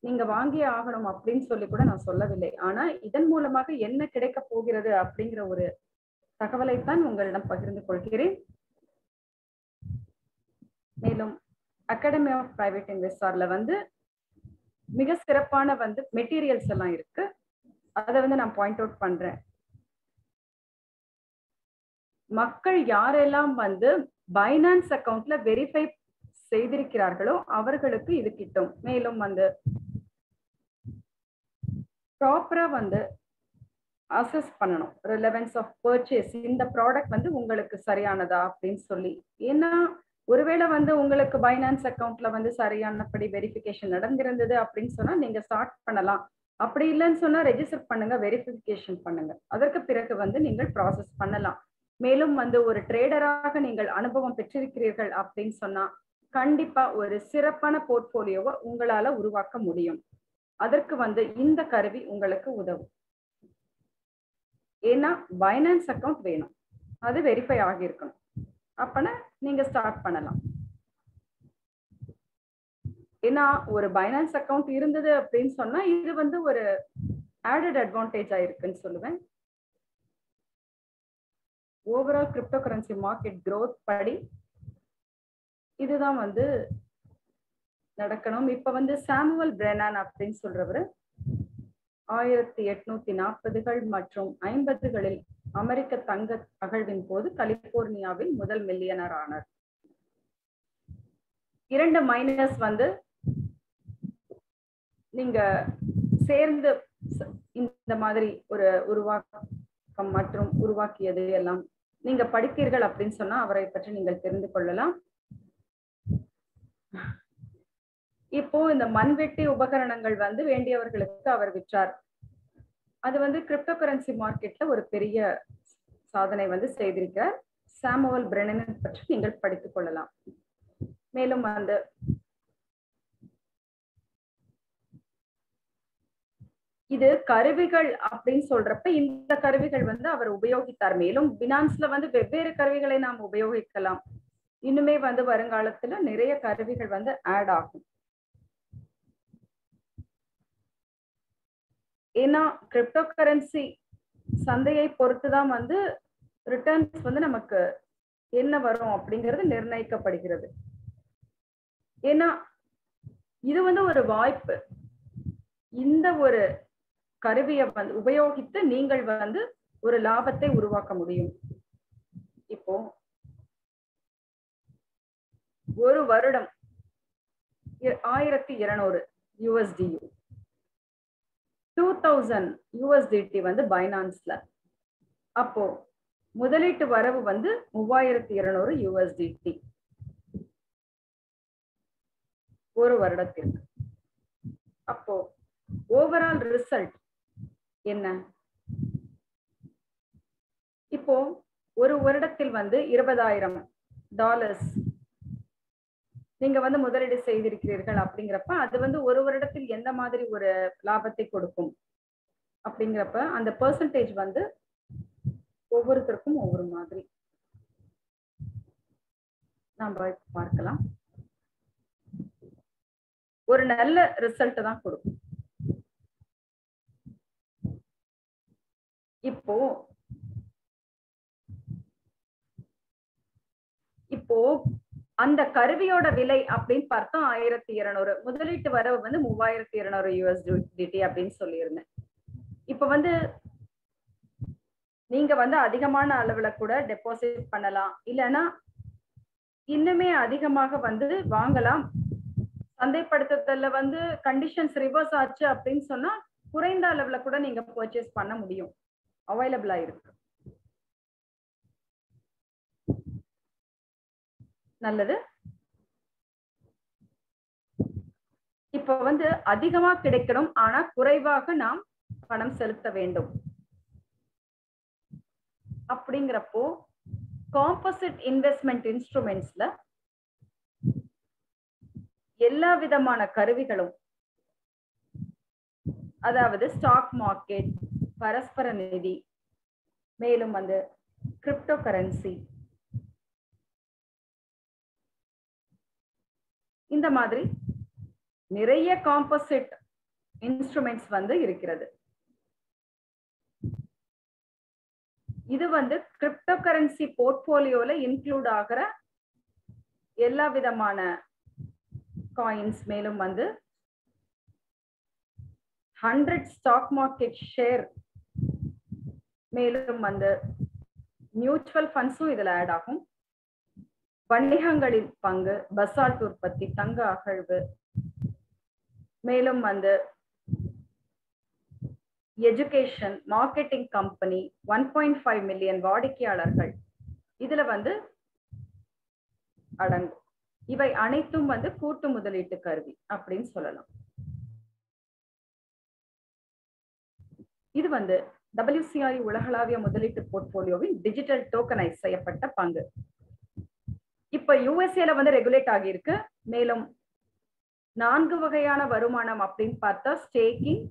நீங்க வாங்கியே ஆகணும் அப்படின்னு சொல்லி கூட நான் சொல்லவில்லை. ஆனா இதன் மூலமாக என்ன கிடைக்க போகிறது அப்படிங்கிற ஒரு தகவலைத்தான் உங்களிடம் பகிர்ந்து கொள்கிறேன். மேலும் அகாடமி ஆஃப் பிரைவேட் இன்வெஸ்டார்ல வந்து மிக சிறப்பான வந்து மெட்டீரியல்ஸ் எல்லாம் இருக்கு. அதை வந்து நான் பாயிண்ட் அவுட் பண்றேன். மக்கள் யாரெல்லாம் வந்து பைனான்ஸ் அக்கவுண்ட்ல வெரிஃபை செய்திருக்கிறார்களோ அவர்களுக்கு இது கிட்டும். மேலும் வந்து ப்ராப்பரா வந்து அசஸ் பண்ணணும். ரிலவன்ஸ் ஆஃப் பர்ச்சேஸ் இந்த ப்ராடக்ட் வந்து உங்களுக்கு சரியானதா அப்படின்னு சொல்லி. ஏன்னா ஒருவேளை வந்து உங்களுக்கு பைனான்ஸ் அக்கவுண்ட்ல வந்து சரியானபடி வெரிஃபிகேஷன் நடந்திருந்தது அப்படின்னு சொன்னா நீங்க ஸ்டார்ட் பண்ணலாம். அப்படி இல்லைன்னு சொன்னா ரெஜிஸ்டர் பண்ணுங்க வெரிஃபிகேஷன் பண்ணுங்க. அதற்கு பிறகு வந்து நீங்கள் ப்ராசஸ் பண்ணலாம். மேலும் வந்து ஒரு ட்ரேடராக நீங்கள் அனுபவம் பெற்றிருக்கிறீர்கள் அப்படின்னு சொன்னா கண்டிப்பா ஒரு சிறப்பான போர்ட்போலியோவை உங்களால உருவாக்க முடியும். அதற்கு வந்து இந்த கருவி உங்களுக்கு உதவும். ஏன்னா பைனான்ஸ் அக்கௌண்ட் வேணும். அது வெரிஃபை ஆகியிருக்கணும். அப்பனா நீங்க ஸ்டார்ட் பண்ணலாம். ஏன்னா ஒரு பைனான்ஸ் அக்கௌண்ட் இருந்தது அப்படின்னு சொன்னா இது வந்து ஒரு ஆடட் அட்வான்டேஜ் ஆயிருக்குன்னு சொல்லுவேன். Overall crypto currency market growth படி இதுதான் வந்து நடக்கணும். இப்ப வந்து சாமுவல் பிரெனான் அப்படின்னு சொல்றவர் ஆயிரத்தி எட்நூத்தி நாற்பதுகள் மற்றும் ஐம்பதுகளில் அமெரிக்க தங்க அகழ்வின் போது கலிபோர்னியாவில் முதல் மில்லியனர் ஆனார். இரண்டு மைனஸ் வந்து நீங்க சேர்ந்து இந்த மாதிரி ஒரு உருவாக்கம் மற்றும் உருவாக்கியது எல்லாம் நீங்க படித்தீர்கள் அப்படின்னு சொன்னா அவரை பற்றி நீங்கள் தெரிந்து கொள்ளலாம். இப்போ இந்த மண்வெட்டி உபகரணங்கள் வந்து வேண்டியவர்களுக்கு அவர் விற்றார். அது வந்து கிரிப்டோ கரன்சி மார்க்கெட்ல ஒரு பெரிய சாதனை வந்து செய்திருக்கிறார். சாமுவல் பிரெனன் பற்றி நீங்கள் படித்துக் கொள்ளலாம். மேலும் அந்த இது கருவிகள் அப்படின்னு சொல்றப்ப இந்த கருவிகள் வந்து அவர் உபயோகித்தார். மேலும் பினான்ஸ்ல வந்து வெவ்வேறு கருவிகளை நாம் உபயோகிக்கலாம். இன்னுமே வந்து வருங்காலத்துல நிறைய கருவிகள் வந்து ஆட் ஆகும். ஏன்னா கிரிப்டோ கரன்சி சந்தையை பொறுத்துதான் வந்து ரிட்டர்ன்ஸ் வந்து நமக்கு என்ன வரும் அப்படிங்கிறது நிர்ணயிக்கப்படுகிறது. ஏன்னா இது வந்து ஒரு வாய்ப்பு. இந்த ஒரு கருவியை வந்து உபயோகித்து நீங்கள் வந்து ஒரு லாபத்தை உருவாக்க முடியும். இப்போ ஒரு வருடம் ஆயிரத்தி இருநூறு யூஎஸ்டியு டூ தௌசண்ட் யூஎஸ்டிடி வந்து பைனான்ஸ்ல அப்போ முதலீட்டு வரவு வந்து மூவாயிரத்தி இருநூறு யூஎஸ்டிடி ஒரு வருடத்திற்கு. அப்போ ஓவரால் ரிசல்ட் என்ன? இப்போ ஒரு வருடத்தில் வந்து இருபதாயிரம் டாலர்ஸ் நீங்க வந்து முதலீடு செய்திருக்கிறீர்கள் அப்படிங்கிறப்ப அது வந்து ஒரு வருடத்தில் எந்த மாதிரி ஒரு லாபத்தை கொடுக்கும்? அப்படிங்கிறப்ப அந்த பெர்சன்டேஜ் வந்து ஒவ்வொருத்தருக்கும் ஒவ்வொரு மாதிரி. நம்ம பார்க்கலாம். ஒரு நல்ல ரிசல்ட் தான் கொடுக்கும். இப்போ இப்போ அந்த கருவியோட விலை அப்படின்னு பார்த்தோம் ஆயிரத்தி இருநூறு. முதலீட்டு வரவு வந்து மூவாயிரத்தி இருநூறு யூஎஸ்டிடி அப்படின்னு சொல்லியிருந்தேன். இப்ப வந்து நீங்க வந்து அதிகமான அளவுல கூட டெபாசிட் பண்ணலாம். இல்லைன்னா இன்னுமே அதிகமாக வந்து வாங்கலாம். சந்தைப்படுத்துதல்ல வந்து கண்டிஷன்ஸ் ரிவர்ஸ் ஆச்சு அப்படின்னு சொன்னா குறைந்த அளவுல கூட நீங்க பர்ச்சேஸ் பண்ண முடியும். அவைலபிளா இருக்கு. நல்லது. இப்ப வந்து அதிகமா கிடைக்கணும் ஆனா குறைவாக நாம் பணம் செலுத்த வேண்டும். அப்படிங்கிறப்போ காம்போசிட் இன்வெஸ்ட்மெண்ட் இன்ஸ்ட்ருமெண்ட்ஸ்ல எல்லா விதமான கருவிகளும் அதாவது ஸ்டாக் மார்க்கெட் பரஸ்பர நிதி மேலும் வந்து கிரிப்டோ கரன்சி இந்த மாதிரி நிறைய காம்போசிட் இன்ஸ்ட்ருமெண்ட்ஸ் வந்து இருக்கிறது. இது வந்து கிரிப்டோ கரன்சி போர்ட்போலியோல இன்க்ளூட் ஆகிற எல்லா விதமான காயின்ஸ் மேலும் வந்து ஹண்ட்ரட் ஸ்டாக் மார்க்கெட் ஷேர் மேலும் வந்து மியூச்சுவல் ஃபண்ட்ஸும் இதுல ஆட் ஆகும். வணிகங்களின் பங்கு பசால்ட் உற்பத்தி தங்க அகழ்வு. மேலும் வந்து education marketing company one point five million வாடிக்கையாளர்கள். இதுல வந்து அடங்கும். இவை அனைத்தும் வந்து கூட்டு முதலீட்டு கருவி அப்படின்னு சொல்லலாம். இது வந்து டபிள்யூசிஐ உலகளாவிய முதலீட்டு போர்ட்போலியோவின் டிஜிட்டல் டோக்கனைஸ் செய்யப்பட்ட பங்கு. இப்ப யூஎஸ்ஏல வந்து ரெகுலேட் ஆகியிருக்கு. மேலும் நான்கு வகையான வருமானம் அப்படின்னு பார்த்தா ஸ்டேக்கிங்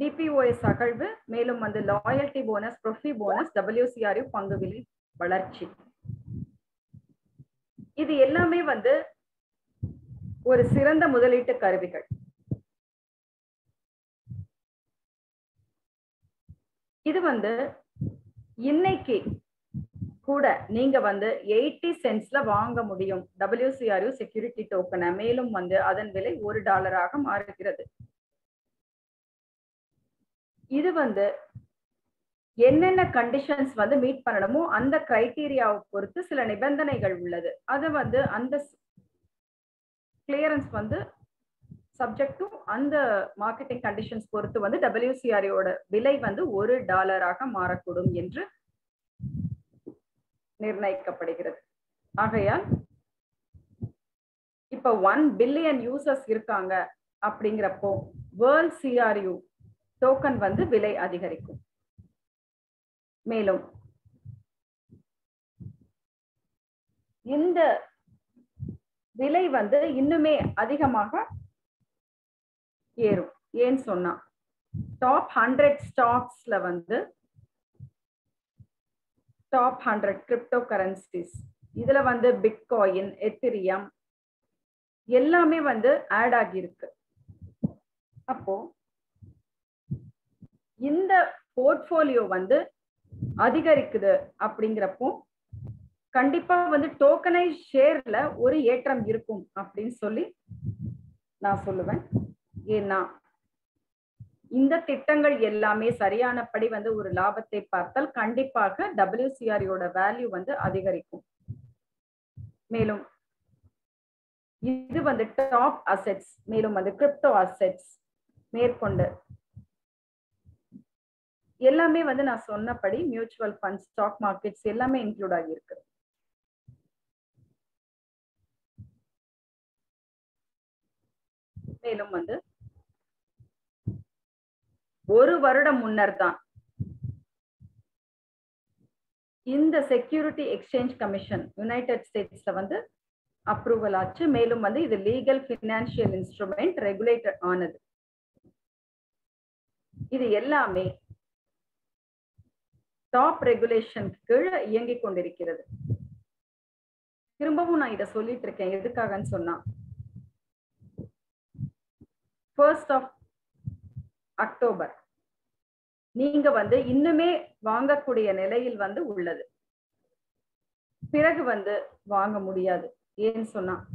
டிபிஓஎஸ் அகழ்வு மேலும் வந்து லாயல்டி போனஸ் ப்ரொஃபி போனஸ் டபிள்யூசிஆர் பங்கு விலை வளர்ச்சி. இது எல்லாமே வந்து ஒரு சிறந்த முதலீட்டு கருவிகள். இது வந்து இன்னைக்கு கூட நீங்க வந்து எயிட்டி சென்ட்ஸ்ல வாங்க முடியும். டபிள்யூசிஆர்யூ செக்யூரிட்டி டோக்கனை மேலும் வந்து அதன் விலை ஒரு டாலராக மாறுகிறது. இது வந்து என்னென்ன கண்டிஷன்ஸ் வந்து மீட் பண்ணணுமோ அந்த கிரைட்டீரியாவை பொறுத்து சில நிபந்தனைகள் உள்ளது. அது வந்து அந்த கிளியரன்ஸ் வந்து சப்ஜெக்ட் டு அந்த மார்க்கெட்டிங் கண்டிஷன்ஸ் பொறுத்து வந்து டபிள்யூசிஆரியோட விலை வந்து ஒரு டாலராக மாறக்கூடும் என்று நிர்ணயிக்கப்படுகிறது. ஆகையால் இப்ப ஒன் பில்லியன் யூசர்ஸ் இருக்காங்க அப்படிங்கிறப்போ வேர்ல்ட் சிஆர்யூ டோக்கன் வந்து விலை அதிகரிக்கும். மேலும் இந்த விலை வந்து இன்னுமே அதிகமாக ஏறும். ஏன்னு சொன்னா டாப் ஹண்ட்ரட் ஸ்டாக்ஸ்ல வந்து டாப் ஹண்ட்ரட் கிரிப்டோ கரன்சிஸ் இதுல வந்து பிட்காயின் எத்திரியம் எல்லாமே வந்து ஆட் ஆகியிருக்கு. அப்போ இந்த போர்ட்ஃபோலியோ வந்து அதிகரிக்குது அப்படிங்கிறப்போ கண்டிப்பா வந்து டோக்கனைஸ் ஷேர்ல ஒரு ஏற்றம் இருக்கும் அப்படின்னு சொல்லி நான் சொல்லுவேன். ஏன்னா இந்த திட்டங்கள் எல்லாமே சரியானபடி வந்து ஒரு லாபத்தை பார்த்தால் கண்டிப்பாக டபிள்யூசிஆரியோட வேல்யூ வந்து அதிகரிக்கும். மேலும் இது வந்து டாப் அசெட்ஸ் மேலும் வந்து கிரிப்டோ அசெட்ஸ் மேற்கொண்டு எல்லாமே வந்து நான் சொன்னபடி மியூச்சுவல் ஃபண்ட் ஸ்டாக் மார்க்கெட்ஸ் எல்லாமே இன்க்ளூட் ஆகியிருக்கு. மேலும் வந்து ஒரு வருடம் முன்னர் தான் இந்த செக்யூரிட்டி எக்ஸ்சேஞ்ச் கமிஷன் யுனைடெட் ஸ்டேட்ஸ்ல வந்து அப்ரூவல் ஆச்சு. மேலும் வந்து இது லீகல் பினான்சியல் இன்ஸ்ட்ருமெண்ட் ரெகுலேட்டட் ஆனது. இது எல்லாமே டாப் ரெகுலேஷன் கீழே இயங்கிக் கொண்டிருக்கிறது. திரும்பவும் நான் இதை சொல்லிட்டு இருக்கேன். எதுக்காகன்னு சொன்னா ஃபர்ஸ்ட் ஆஃப் அக்டோபர். நீங்க வந்து இன்னுமே வாங்கக்கூடிய நிலையில் வந்து உள்ளது. பிறகு வந்து வாங்க முடியாது. ஏன்னு சொன்னா?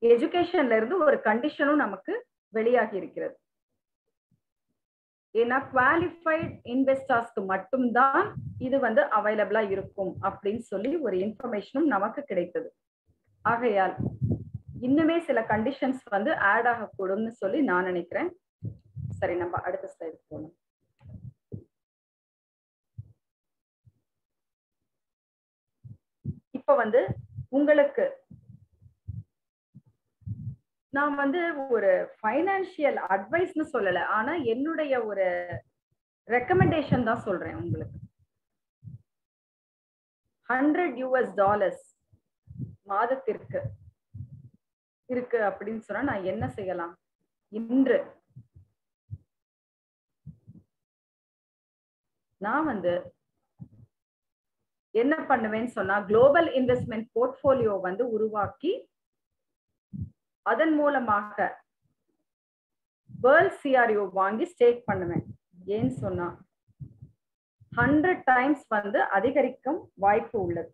எஜுகேஷன்ல இருந்து ஒரு கண்டிஷனும் நமக்கு வெளியாகி இருக்கிறது. ஏன்னா குவாலிஃபைட் இன்வெஸ்டர்ஸ்க்கு மட்டும்தான் இது வந்து அவைலபிளா இருக்கும் அப்படின்னு சொல்லி ஒரு இன்ஃபர்மேஷனும் நமக்கு கிடைத்தது. ஆகையால் இன்னுமே சில கண்டிஷன்ஸ் வந்து ஆட் ஆகக்கூடும்னு சொல்லி நான் நினைக்கிறேன். சரி நம்ம அடுத்த ஸ்லைடு போகணும் இப்ப வந்து உங்களுக்கு நான் வந்து ஒரு ஃபைனான்சியல் அட்வைஸ்னு சொல்லல ஆனா என்னுடைய ஒரு ரெக்கமெண்டேஷன் தான் சொல்றேன் உங்களுக்கு. ஹண்ட்ரட் யூஎஸ் டாலர்ஸ் மாதத்திற்கு. இருக்கு அப்படின்னு சொன்னா நான் என்ன செய்யலாம்? இன்று நான் வந்து என்ன பண்ணுவேன்னு சொன்னா குளோபல் இன்வெஸ்ட்மெண்ட் போர்ட்போலியோ வந்து உருவாக்கி அதன் மூலமாக வேர்ல்ட் சிஆர்ஓ வாங்கி ஸ்டேக் பண்ணுவேன். ஏன்னு சொன்னா ஹண்ட்ரட் டைம்ஸ் வந்து அதிகரிக்கும் வாய்ப்பு உள்ளது.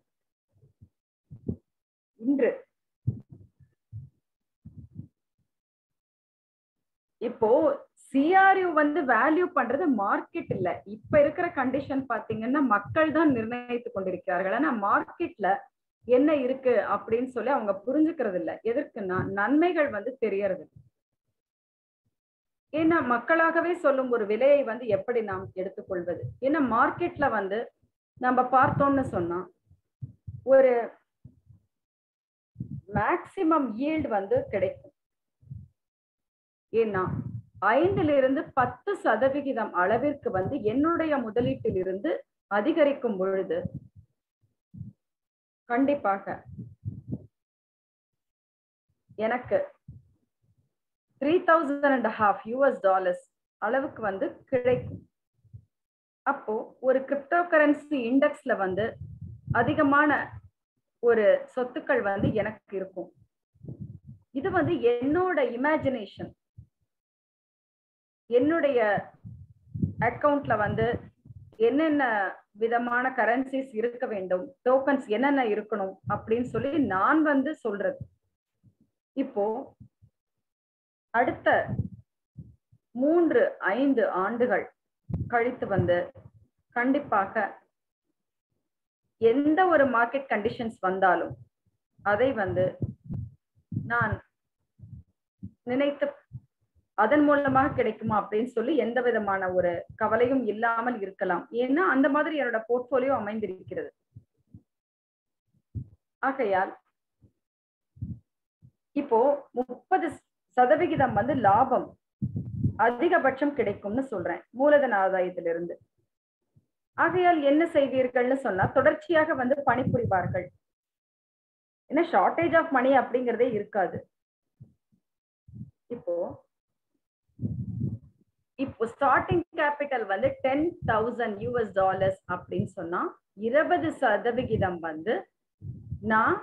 இன்று இப்போ சிஆர்யூ வந்து வேல்யூ பண்றது மார்க்கெட் இல்ல. இப்ப இருக்கிற கண்டிஷன் பாத்தீங்கன்னா மக்கள் தான் நிர்ணயித்து கொண்டிருக்கிறார்கள். ஆனா மார்க்கெட்ல என்ன இருக்கு அப்படின்னு சொல்லி அவங்க புரிஞ்சுக்கிறது இல்ல. எதற்குன்னா நன்மைகள் வந்து தெரியறது. ஏன்னா மக்களாகவே சொல்லும் ஒரு விலையை வந்து எப்படி நாம் எடுத்துக்கொள்வது? ஏன்னா மார்க்கெட்ல வந்து நம்ம பார்த்தோம்னு சொன்னா ஒரு மேக்சிமம் ஈல்டு வந்து கிடைக்கும். ஏன்னா ஐந்திலிருந்து பத்து சதவிகிதம் அளவிற்கு வந்து என்னுடைய முதலீட்டில் இருந்து அதிகரிக்கும் பொழுது கண்டிப்பாக எனக்கு three thousand and half US dollars அளவுக்கு வந்து கிடைக்கும். அப்போ ஒரு கிரிப்டோ கரன்சி இண்டெக்ஸ்ல வந்து அதிகமான ஒரு சொத்துக்கள் வந்து எனக்கு இருக்கும். இது வந்து என்னோட இமேஜினேஷன் என்னுடைய அக்கவுண்ட்ல வந்து என்னென்ன விதமான கரன்சிஸ் இருக்க வேண்டும் டோக்கன்ஸ் என்னென்ன இருக்கணும் அப்படின்னு சொல்லி நான் வந்து சொல்றது. இப்போ அடுத்த மூன்று ஐந்து ஆண்டுகள் கழித்து வந்து கண்டிப்பாக எந்த ஒரு மார்க்கெட் கண்டிஷன்ஸ் வந்தாலும் அதை வந்து நான் நினைத்து அதன் மூலமாக கிடைக்குமா அப்படின்னு சொல்லி எந்த விதமான ஒரு கவலையும் இல்லாமல் இருக்கலாம். ஏன்னா அந்த மாதிரி என்னோட போர்ட்போலியோ அமைந்திருக்கிறது. ஆகையால் இப்போ முப்பது சதவிகிதம் வந்து லாபம் அதிகபட்சம் கிடைக்கும்னு சொல்றேன் மூலதன ஆதாயத்திலிருந்து. ஆகையால் என்ன செய்வீர்கள்னு சொன்னா தொடர்ச்சியாக வந்து பணிபுரிவார்கள். ஏன்னா ஷார்டேஜ் ஆஃப் மணி அப்படிங்கிறதே இருக்காது. இப்போ இப்போ ஸ்டார்டிங் கேபிட்டல் வந்து டென் தௌசண்ட் யூஎஸ் டாலர்ஸ் அப்படின்னு சொன்னா இருபது சதவிகிதம் வந்து நான்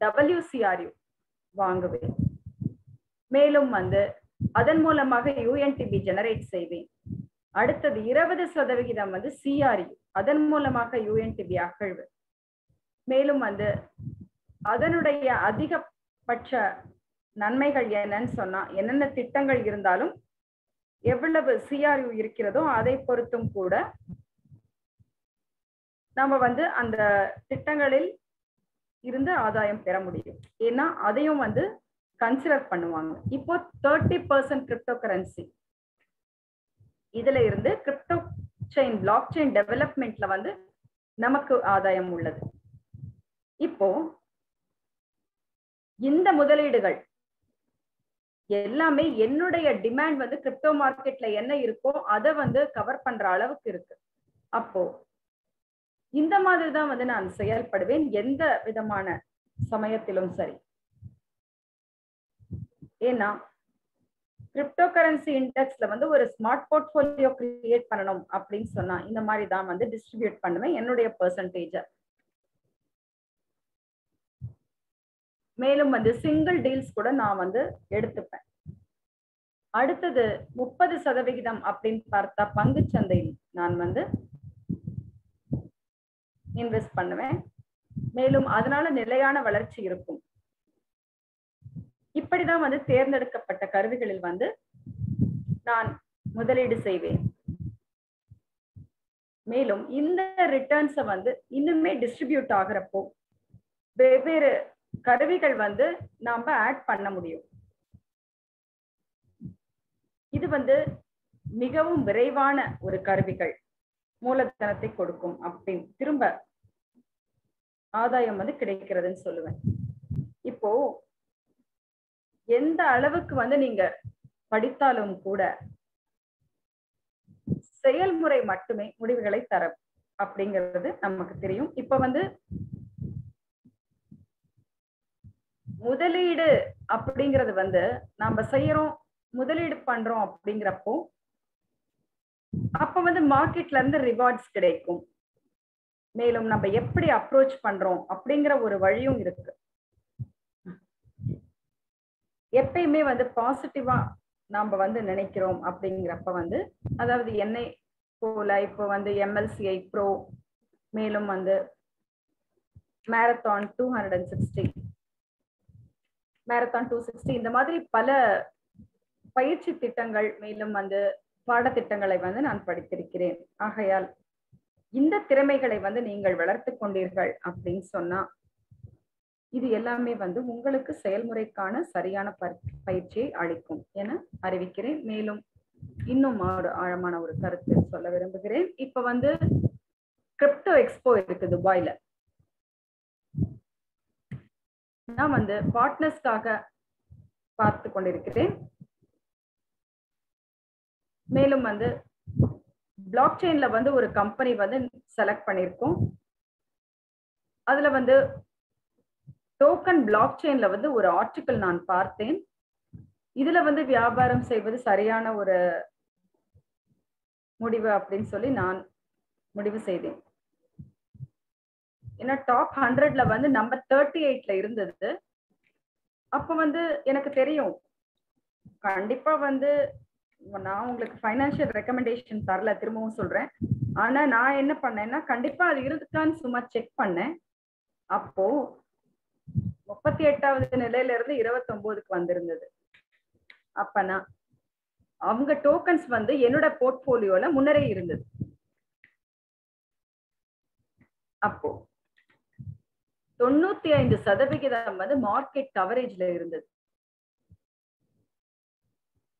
டபிள்யூசிஆர்யூ வாங்குவேன். மேலும் வந்து அதன் மூலமாக யூஎன்டிபி ஜெனரேட் செய்வேன். அடுத்தது இருபது சதவிகிதம் வந்து சிஆர்யூ அதன் மூலமாக யூஎன்டிபி அகழ்வு மேலும் வந்து அதனுடைய அதிகபட்ச நன்மைகள் என்னன்னு சொன்னா என்னென்ன திட்டங்கள் இருந்தாலும் எவ்வளவு சிஆர்யூ இருக்கிறதோ அதை பொறுத்தும் கூட நம்ம வந்து அந்த திட்டங்களில் இருந்து ஆதாயம் பெற முடியும். ஏன்னா அதையும் வந்து கன்சிடர் பண்ணுவாங்க. இப்போ தேர்ட்டி பர்சன்ட் கிரிப்டோ கரன்சி இதுல இருந்து கிரிப்டோ செயின் பிளாக் செயின் டெவலப்மெண்ட்ல வந்து நமக்கு ஆதாயம் உள்ளது. இப்போ இந்த முதலீடுகள் எல்லாமே என்னுடைய டிமாண்ட் வந்து கிரிப்டோ மார்க்கெட்ல என்ன இருக்கோ அதை வந்து கவர் பண்ற அளவுக்கு இருக்கு. அப்போ இந்த மாதிரி தான் வந்து நான் செயல்படுவேன் எந்த விதமான சமயத்திலும் சரி. ஏன்னா கிரிப்டோ கரன்சி இண்டெக்ஸ்ல வந்து ஒரு ஸ்மார்ட் போர்ட்போலியோ கிரியேட் பண்ணணும் அப்படின்னு சொன்னா இந்த மாதிரி தான் வந்து டிஸ்ட்ரிபியூட் பண்ணுவேன் என்னுடைய பெர்சன்டேஜ மேலும் வந்து சிங்கிள் டீல்ஸ் கூட நான் வந்து எடுத்துப்பேன். அடுத்தது முப்பது சதவிகிதம் அப்படின்னு பார்த்தா பங்கு சந்தையில் நான் வந்து இன்வெஸ்ட் பண்ணுவேன். மேலும் அதனால நிலையான வளர்ச்சி இருக்கும். இப்படிதான் வந்து தேர்ந்தெடுக்கப்பட்ட கருவிகளில் வந்து நான் முதலீடு செய்வேன். மேலும் இந்த ரிட்டர்ன்ஸை வந்து இன்னுமே டிஸ்ட்ரிபியூட் ஆகிறப்போ வெவ்வேறு கருவிகள் வந்து நாம ஆட் பண்ண முடியும். இது வந்து மிகவும் விரைவான ஒரு கருவிகள் மூலதனத்தை கொடுக்கும் அப்படின்னு திரும்ப ஆதாயம் வந்து கிடைக்கிறதுன்னு சொல்லுவேன். இப்போ எந்த அளவுக்கு வந்து நீங்க படித்தாலும் கூட செயல்முறை மட்டுமே முடிவுகளை தர அப்படிங்கிறது நமக்கு தெரியும். இப்ப வந்து முதலீடு அப்படிங்கிறது வந்து நம்ம செய்யறோம் முதலீடு பண்றோம் அப்படிங்கிறப்போ அப்ப வந்து மார்க்கெட்ல இருந்து ரிவார்ட்ஸ் கிடைக்கும். மேலும் நம்ம எப்படி அப்ரோச் பண்றோம் அப்படிங்கிற ஒரு வழியும் இருக்கு. எப்பயுமே வந்து பாசிட்டிவா நாம வந்து நினைக்கிறோம் அப்படிங்கிறப்ப வந்து அதாவது என்னை போல இப்போ வந்து எம்எல்சிஐ ப்ரோ மேலும் வந்து marathon two hundred and sixty marathon two sixty இந்த மாதிரி பல பயிற்சி திட்டங்கள் மேலும் வந்து பாடத்திட்டங்களை வந்து நான் படித்திருக்கிறேன். ஆகையால் இந்த திறமைகளை வந்து நீங்கள் வளர்த்து கொண்டீர்கள் அப்படின்னு சொன்னா இது எல்லாமே வந்து உங்களுக்கு செயல்முறைக்கான சரியான பயிற்சியை அளிக்கும் என அறிவிக்கிறேன். மேலும் இன்னும் ஒரு ஆழமான ஒரு கருத்து சொல்ல விரும்புகிறேன். இப்ப வந்து கிரிப்டோ எக்ஸ்போ இருக்கு துபாயில. நான் வந்து பார்ட்னர்ஸ்க்காக பார்த்து கொண்டிருக்கிறேன். மேலும் வந்து பிளாக் செயின்ல வந்து ஒரு கம்பெனி வந்து செலக்ட் பண்ணியிருக்கோம். அதுல வந்து டோக்கன் பிளாக் செயின்ல வந்து ஒரு ஆர்டிக்கல் நான் பார்த்தேன். இதுல வந்து வியாபாரம் செய்வது சரியான ஒரு முடிவு அப்படின்னு சொல்லி நான் முடிவு செய்தேன். ஏன்னா டாப் ஹண்ட்ரட்ல வந்து நம்பர் தேர்ட்டி எயிட்ல இருந்தது. அப்ப வந்து எனக்கு தெரியும். கண்டிப்பா வந்து நான் உங்களுக்கு ஃபைனான்சியல் ரெக்கமெண்டேஷன் தரல திரும்பவும் சொல்றேன். ஆனா நான் என்ன பண்ணேன்னா கண்டிப்பா அது இருக்கான்னு சும்மா செக் பண்ணேன். அப்போ முப்பத்தி எட்டாவது நிலையில இருந்து இருபத்தி ஒன்பதுக்கு வந்திருந்தது அப்பனா அவங்க டோக்கன்ஸ் வந்து என்னோட போர்ட்போலியோல முன்னரே இருந்தது. அப்போ தொண்ணூத்தி ஐந்து சதவிகிதம் வந்து மார்க்கெட் கவரேஜ்ல இருந்தது.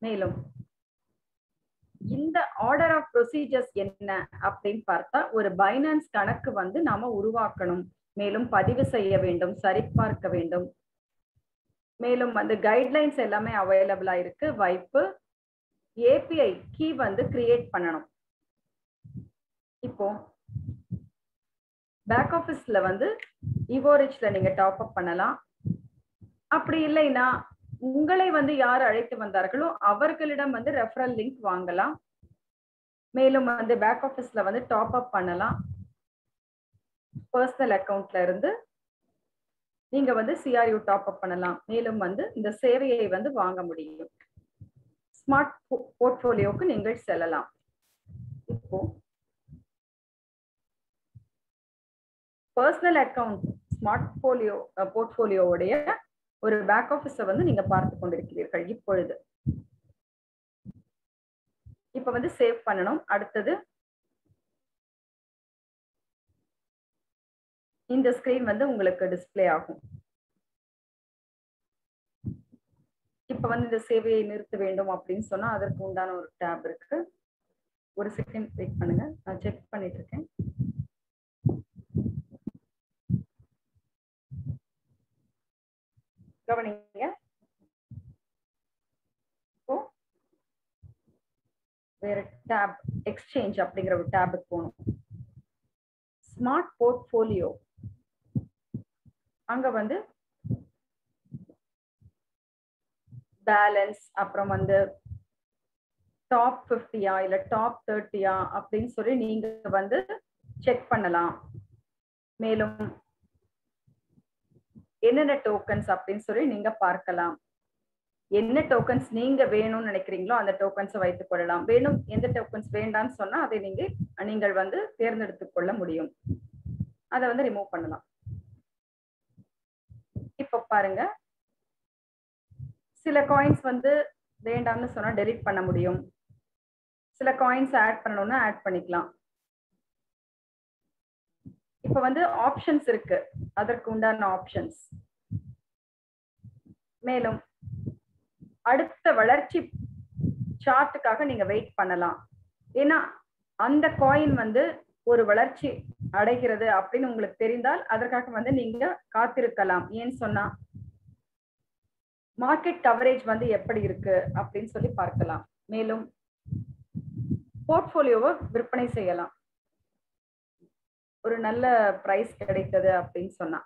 மேலும் இந்த ஆர்டர் ஆஃப் ப்ரொசீஜர்ஸ் என்ன அப்படின்னு பார்த்தா ஒரு பைனான்ஸ் கணக்கு வந்து நாம உருவாக்கணும். மேலும் பதிவு செய்ய வேண்டும் சரிபார்க்க வேண்டும். மேலும் வந்து கைட்லைன்ஸ் எல்லாமே அவைலபிளா இருக்கு. வைப்பு ஏபிஐ கீ வந்து கிரியேட் பண்ணணும். இப்போ பேக் ஆஃபீஸ்ல வந்து இவோரிச்ல நீங்க டாப் அப் பண்ணலாம். அப்படி இல்லைன்னா உங்களை வந்து யார் அழைத்து வந்தார்களோ அவர்களிடம் வந்து ரெஃபரல் லிங்க் வாங்கலாம். மேலும் வந்து பேக் ஆஃபீஸ்ல வந்து டாப் அப் பண்ணலாம். பர்சனல் அக்கவுண்ட்ல இருந்து நீங்க வந்து சிஆர்யூ டாப் அப் பண்ணலாம். மேலும் வந்து இந்த சேவையை வந்து வாங்க முடியும். ஸ்மார்ட் போர்ட்போலியோக்கு நீங்கள் செல்லலாம். இப்போ பர்சனல் அக்கவுண்ட் ஸ்மார்ட் போலியோ போர்ட்போலியோவுடைய ஒரு பேக் ஆஃபீஸை வந்து நீங்க பார்த்து கொண்டிருக்கிறீர்கள். இப்பொழுது. இப்ப வந்து சேவ் பண்ணணும். அடுத்தது இந்த ஸ்கிரீன் வந்து உங்களுக்கு டிஸ்பிளே ஆகும். இப்ப வந்து இந்த சேவையை நிறுத்த வேண்டும் அப்படின்னு சொன்னா அதற்கு உண்டான ஒரு டேப் இருக்கு. ஒரு செகண்ட் வெயிட் பண்ணுங்க. நான் செக் பண்ணிட்டு இருக்கேன். கவனிங்க. இப்போ வேற டேப் எக்ஸ்சேஞ்ச் அப்படிங்கிற ஒரு டேபுக்கு போகணும். ஸ்மார்ட் போர்ட்ஃபோலியோ அங்க வந்து பேலன்ஸ் அப்புறம் வந்து டாப் ஃபிஃப்டியா இல்ல டாப் தேர்ட்டியா அப்படின்னு சொல்லி நீங்க வந்து செக் பண்ணலாம். மேலும் என்னென்ன டோக்கன்ஸ் அப்படின்னு சொல்லி நீங்க பார்க்கலாம். என்ன டோக்கன்ஸ் நீங்க வேணும்னு நினைக்கிறீங்களோ அந்த டோக்கன்ஸை வைத்துக் கொள்ளலாம். வேணும் எந்த டோக்கன்ஸ் வேண்டாம்னு சொன்னா அதை நீங்க நீங்கள் வந்து தேர்ந்தெடுத்துக் கொள்ள முடியும். அதை வந்து ரிமூவ் பண்ணலாம். இப்ப பாருங்க. சில காயின்ஸ் வந்து வேண்டாம்னு சொன்னா டெலிட் பண்ண முடியும். சில காயின்ஸ் ஆட் பண்ணணும்னா ஆட் பண்ணிக்கலாம். இப்ப வந்து ஆப்ஷன்ஸ் இருக்கு. அதற்கு உண்டான ஆப்ஷன்ஸ் மேலும் அடுத்த வளர்ச்சி சார்ட்டுக்காக நீங்க வெயிட் பண்ணலாம். ஏன்னா அந்த காயின் வந்து ஒரு வளர்ச்சி அடைகிறது அப்படின்னு உங்களுக்கு தெரிந்தால் அதற்காக வந்து நீங்க காத்திருக்கலாம். ஏன்னு சொன்னா மார்க்கெட் கவரேஜ் வந்து எப்படி இருக்கு அப்படின்னு சொல்லி பார்க்கலாம். மேலும் போர்ட்போலியோவை விற்பனை செய்யலாம். ஒரு நல்ல ப்ரைஸ் கிடைத்தது அப்படின்னு சொன்னா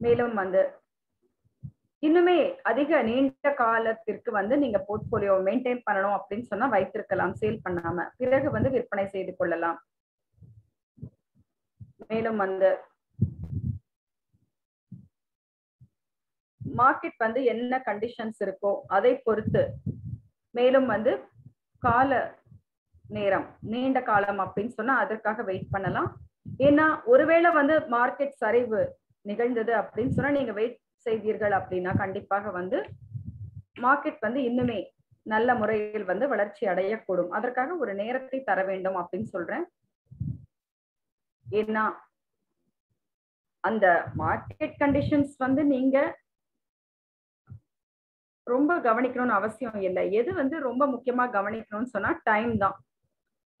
மேலும் வந்து இன்னுமே அதிக நீண்ட காலத்திற்கு வந்து நீங்க போர்ட்போலியோ மெயின்டைன் பண்ணணும் அப்படின்னு சொன்னா வைத்திருக்கலாம் சேல் பண்ணாம. பிறகு வந்து விற்பனை செய்து கொள்ளலாம். மேலும் வந்து மார்க்கெட் வந்து என்ன கண்டிஷன்ஸ் இருக்கோ அதை பொறுத்து மேலும் வந்து கால நேரம் நீண்ட காலம் அப்படின்னு சொன்னா அதற்காக வெயிட் பண்ணலாம். ஏன்னா ஒருவேளை வந்து மார்க்கெட் சரிவு நிகழ்ந்தது அப்படின்னு சொன்னா நீங்க வெயிட் செய்வீர்கள் அப்படின்னா கண்டிப்பாக வந்து மார்க்கெட் வந்து இன்னுமே நல்ல முறையில் வந்து வளர்ச்சி அடையக்கூடும். அதற்காக ஒரு நேரத்தை தர வேண்டும் அப்படின்னு சொல்றேன். ஏன்னா அந்த மார்க்கெட் கண்டிஷன்ஸ் வந்து நீங்க ரொம்ப கவனிக்கணும்னு அவசியம் இல்லை. எது வந்து ரொம்ப முக்கியமா கவனிக்கணும்னு சொன்னா டைம் தான்.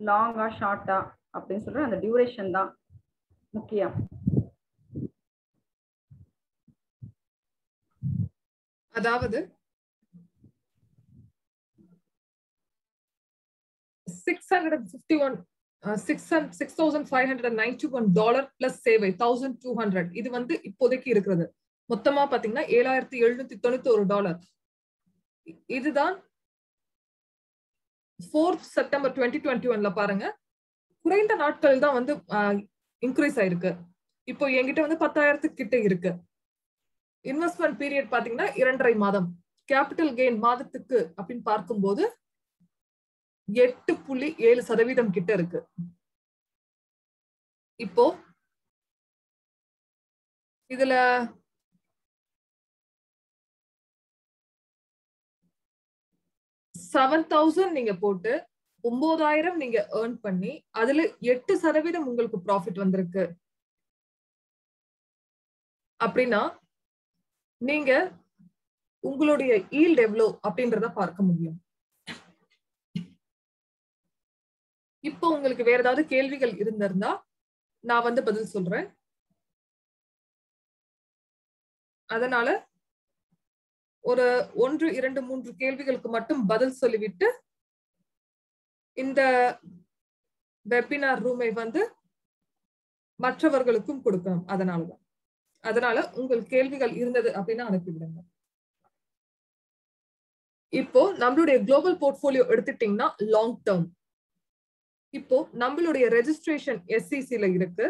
லாங்கா ஷார்ட்டா அப்படின்னு சொல்ற அந்த டியூரேஷன் தான் முக்கியம். அதாவது six hundred fifty one six six thousand five hundred ninety one dollar plus சேவை தௌசண்ட் டூ ஹண்ட்ரட் இது வந்து இப்போதைக்கு இருக்கிறது. மொத்தமா பாத்தீங்கன்னா ஏழாயிரத்தி எழுநூத்தி தொண்ணூத்தி ஒரு டாலர் இதுதான் ஃபோர்த் செப்டம்பர் டுவெண்ட்டி டுவெண்ட்டி ஒன்ல பாருங்க. குறைந்த நாட்கள் தான் வந்து இன்க்ரீஸ் ஆயிருக்கு. இப்போ என்கிட்ட வந்து பத்தாயிரத்துக்கு கிட்ட இருக்கு. இன்வெஸ்ட்மெண்ட் பீரியட் பாத்தீங்கன்னா இரண்டரை மாதம். கேபிட்டல் கெயின் மாதத்துக்கு அப்படின்னு பார்க்கும்போது எட்டு புள்ளி ஏழு சதவீதம் கிட்ட இருக்கு. இப்போ இதுல செவன் தௌசண்ட் நீங்க போட்டு ஒன்பதாயிரம் நீங்க ஏர்ன் பண்ணி அதுல எட்டு சதவீதம் உங்களுக்கு ப்ராஃபிட் வந்திருக்கு. அப்படின்னா நீங்க உங்களுடைய ஈல்ட் எவ்வளோ அப்படின்றத பார்க்க முடியும். இப்போ உங்களுக்கு வேற ஏதாவது கேள்விகள் இருந்திருந்தா நான் வந்து பதில் சொல்றேன். அதனால ஒரு ஒன்று இரண்டு மூன்று கேள்விகளுக்கு மட்டும் பதில் சொல்லிவிட்டு இந்த வெபினார் ரூமை வந்து மற்றவர்களுக்கும் கொடுக்கணும். அதனாலதான். அதனால உங்கள் கேள்விகள் இருந்தது அப்படின்னு அனுப்பிவிடுங்க. இப்போ நம்மளுடைய குளோபல் போர்ட்போலியோ எடுத்துட்டீங்கன்னா லாங் டேர்ம் இப்போ நம்மளுடைய ரெஜிஸ்ட்ரேஷன் எஸ்சிசில இருக்கு.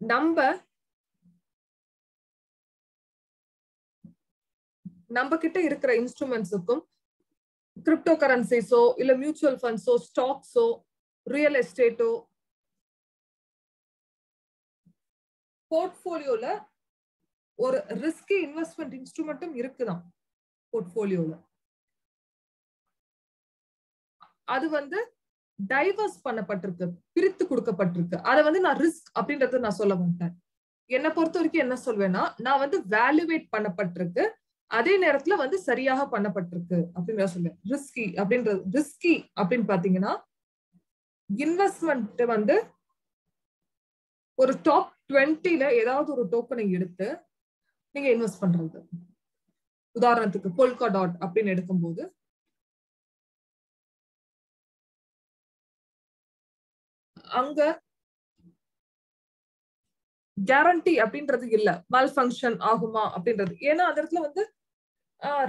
நம்ம நம்ம கிட்ட இருக்கிற இன்ஸ்ட்ருமெண்ட்ஸுக்கும் கிரிப்டோ கரன்சிஸோ இல்ல மியூச்சுவல் ஃபண்ட்ஸோ ஸ்டாக்ஸோ ரியல் எஸ்டேட்டோ போர்ட்போலியோல ஒரு ரிஸ்கி இன்வெஸ்ட்மெண்ட் இன்ஸ்ட்ருமெண்ட்டும் இருக்குதான் போர்ட்போலியோல அது வந்து டைவர்ஸ் பண்ணப்பட்டிருக்கு பிரித்து கொடுக்கப்பட்டிருக்கு. அதை வந்து நான் ரிஸ்க் அப்படின்றத நான் சொல்ல மாட்டேன். என்னை பொறுத்த வரைக்கும் என்ன சொல்வேன்னா நான் வந்து வேல்யூவேட் பண்ணப்பட்டிருக்கு. அதே நேரத்துல வந்து சரியாக பண்ணப்பட்டிருக்கு அப்படின்னு சொல்லுவேன். ரிஸ்கி அப்படின்றது ரிஸ்கி அப்படின்னு பாத்தீங்கன்னா இன்வெஸ்ட்மெண்ட் வந்து ஒரு டாப் டுவெண்ட்டில ஏதாவது ஒரு டோக்கனை எடுத்து நீங்க இன்வெஸ்ட் பண்றது. உதாரணத்துக்கு பொல்கா டாட் அப்படின்னு எடுக்கும்போது அங்க கேரண்டி அப்படின்றது இல்ல. மல் ஃபங்க்ஷன் ஆகுமா அப்படின்றது. ஏன்னா அந்த இடத்துல வந்து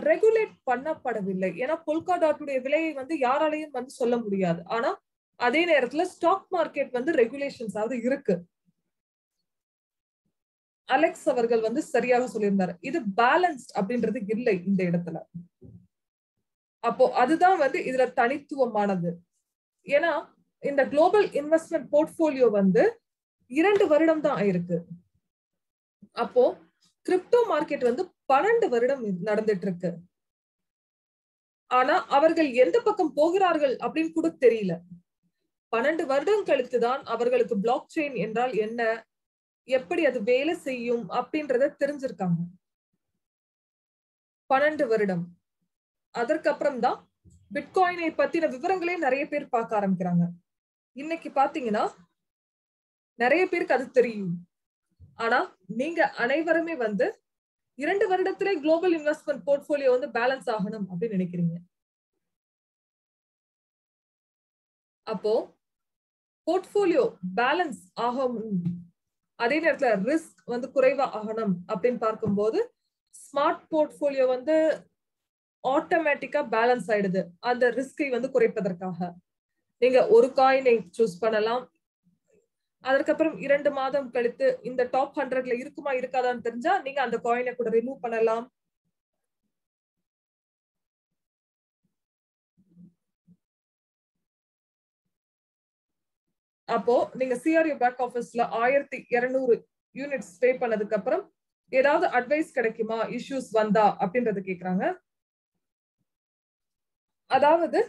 ரெகுலேட் பண்ணப்படவில்லை. ஏன்னா பொல்கா டாட்டுடைய விலையை வந்து யாராலையும் வந்து சொல்ல முடியாது. ஆனா அதே நேரத்துல ஸ்டாக் மார்க்கெட் வந்து ரெகுலேஷன்ஸ் ஆகுது இருக்கு. அலெக்ஸ் அவர்கள் வந்து சரியாக சொல்லியிருந்தாரு. இது பேலன்ஸ்ட் அப்படின்றது இல்லை இந்த இடத்துல. அப்போ அதுதான் வந்து இதுல தனித்துவமானது. ஏன்னா இந்த குளோபல் இன்வெஸ்ட்மெண்ட் போர்ட்போலியோ வந்து இரண்டு வருடம் தான் ஆயிருக்கு. அப்போ கிரிப்டோ மார்க்கெட் வந்து பன்னெண்டு வருடம் நடந்துட்டு இருக்கு ஆனா அவர்கள் எந்த பக்கம் போகிறார்கள் அப்படின்னு கூட தெரியல. பன்னெண்டு வருடம் கழித்துதான் அவர்களுக்கு பிளாக் செயின் என்றால் என்ன? எப்படி அது வேலை செய்யும் அப்படின்றத தெரிஞ்சிருக்காங்க. பன்னெண்டு வருடம். அதற்கப்புறம் தான் பிட்காயினை பத்தின விவரங்களே நிறைய பேர் பார்க்க ஆரம்பிக்கிறாங்க. இன்னைக்கு பாத்தீங்கன்னா நிறைய பேருக்கு அது தெரியும். ஆனா நீங்க அனைவருமே வந்து இரண்டு வருடத்திலே குளோபல் இன்வெஸ்ட்மெண்ட் போர்ட்போலியோ வந்து பேலன்ஸ் ஆகணும் அப்படின்னு நினைக்கிறீங்க. அப்போ போர்ட்போலியோ பேலன்ஸ் ஆகணும் அதே நேரத்துல ரிஸ்க் வந்து குறைவா ஆகணும் அப்படின்னு பார்க்கும்போது ஸ்மார்ட் போர்ட்போலியோ வந்து ஆட்டோமேட்டிக்கா பேலன்ஸ் ஆயிடுது. அந்த ரிஸ்கை வந்து குறைப்பதற்காக. நீங்க ஒரு காயினை சூஸ் பண்ணலாம். அதற்கப்புறம் இரண்டு மாதம் கழித்து இந்த டாப் ஹண்ட்ரட்ல இருக்குமா இருக்காதான்னு தெரிஞ்சா நீங்க அந்த காயினை கூட ரிமூவ் பண்ணலாம். அப்போ நீங்க சிஆர்யூ பேக் ஆபீஸ்ல ஆயிரத்தி இருநூறு யூனிட்ஸ் பே பண்ணதுக்கு அப்புறம் ஏதாவது அட்வைஸ் கிடைக்குமா இஷ்யூஸ் வந்தா அப்படின்றத கேக்குறாங்க. அதாவது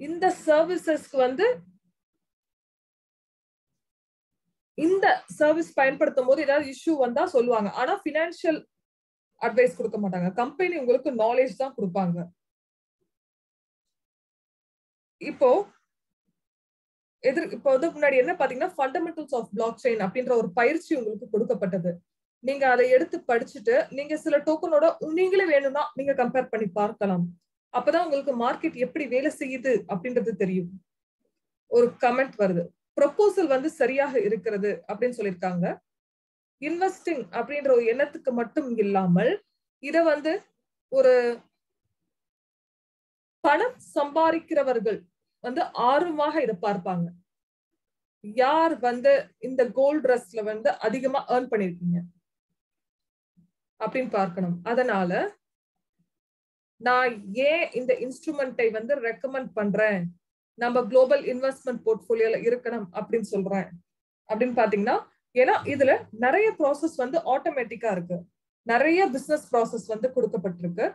இந்த சர்வீசஸ்க்கு வந்து இந்த சர்வீஸ் பயன்படுத்தும் போது ஏதாவது இஷ்யூ வந்தா சொல்லுவாங்க. ஆனா பினான்சியல் அட்வைஸ் கொடுக்க மாட்டாங்க. கம்பெனி உங்களுக்கு நாலேஜ் தான் கொடுப்பாங்க. இப்போ எதிர் இப்போ வந்து முன்னாடி என்ன பாத்தீங்கன்னா ஃபண்டமெண்டல்ஸ் ஆஃப் பிளாக் செயின் அப்படின்ற ஒரு பயிற்சி உங்களுக்கு கொடுக்கப்பட்டது. நீங்க அதை எடுத்து படிச்சுட்டு நீங்க சில டோக்கனோட நீங்களே வேணும்னா நீங்க கம்பேர் பண்ணி பார்க்கலாம். அப்பதான் உங்களுக்கு மார்க்கெட் எப்படி வேலை செய்யுது அப்படின்றது தெரியும். ஒரு கமெண்ட் வருது. ப்ரொபோசல் வந்து சரியாக இருக்கிறது அப்படின்னு சொல்லியிருக்காங்க. இன்வெஸ்டிங் அப்படின்ற ஒரு எண்ணத்துக்கு மட்டும் இல்லாமல் இத வந்து ஒரு பணம் சம்பாதிக்கிறவர்கள் வந்து ஆர்வமாக இதை பார்ப்பாங்க. யார் வந்து இந்த கோல்ட் ரஸ்ட்ல வந்து அதிகமா ஏர்ன் பண்ணிருக்கீங்க அப்படின்னு பார்க்கணும். அதனால நான் ஏன் இந்த இன்ஸ்ட்ருமெண்ட்டை வந்து ரெக்கமெண்ட் பண்றேன்? நம்ம குளோபல் இன்வெஸ்ட்மெண்ட் போர்ட்ஃபோலியோல இருக்கணும் அப்படின்னு சொல்றேன். அப்படின்னு பாத்தீங்கன்னா ஏன்னா இதுல நிறைய ப்ராசஸ் வந்து ஆட்டோமேட்டிக்கா இருக்கு. நிறைய பிசினஸ் ப்ராசஸ் வந்து கொடுக்கப்பட்டிருக்கு.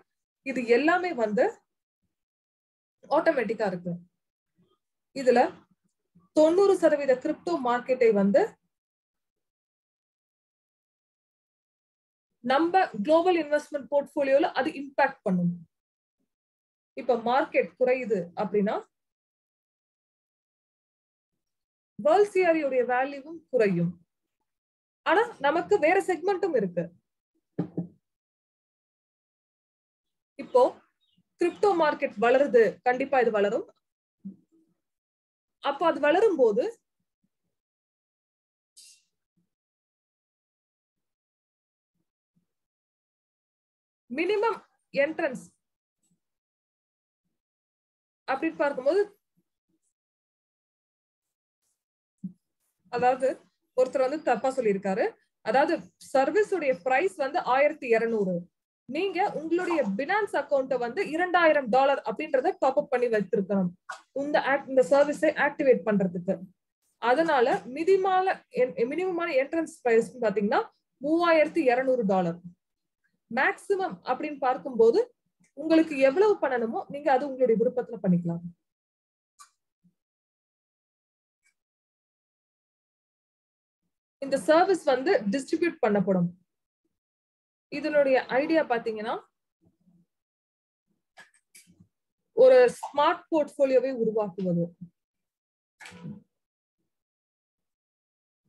இது எல்லாமே வந்து ஆட்டோமேட்டிக்கா இருக்கு. இதுல தொண்ணூறு சதவீத கிரிப்டோ மார்க்கெட்டை வந்து நம்ம குளோபல் இன்வெஸ்ட்மெண்ட் போர்ட்போலியோல அது இம்பாக்ட் பண்ணும். இப்ப மார்க்கெட் குறையுது அப்படின்னா வேர்ல்ட் வேல்யூவும் குறையும். ஆனா நமக்கு வேற செக்மெண்ட்டும் இருக்கு. இப்போ கிரிப்டோ மார்க்கெட் வளருது. கண்டிப்பா இது வளரும். அப்போ அது வளரும் போது மினிமம் என்ட்ரன்ஸ் அப்படின்னு பார்க்கும்போது அதாவது ஒருத்தர் வந்து தப்பா சொல்லியிருக்காரு. அதாவது சர்வீஸ் உடைய பிரைஸ் வந்து ஆயிரத்தி இருநூறு. நீங்க உங்களுடைய பினான்ஸ் அக்கௌண்ட்டை வந்து இரண்டாயிரம் டாலர் அப்படின்றத டாப் அப் பண்ணி வைத்திருக்கணும். இந்த இந்த சர்வீஸை ஆக்டிவேட் பண்றதுக்கு. அதனால மிதிமான மினிமமான என்ட்ரன்ஸ் பிரைஸ் பாத்தீங்கன்னா மூவாயிரத்தி இருநூறு டாலர் மேக்சிமம் அப்படின்னு பார்க்கும்போது உங்களுக்கு எவ்வளவு பண்ணணுமோ நீங்க அது உங்களுடைய விருப்பத்துல பண்ணிக்கலாம். இந்த சர்வீஸ் வந்து டிஸ்ட்ரிபியூட் பண்ணப்படும். இதனுடைய ஐடியா பாத்தீங்கன்னா ஒரு ஸ்மார்ட் போர்ட்போலியோவை உருவாக்குவது.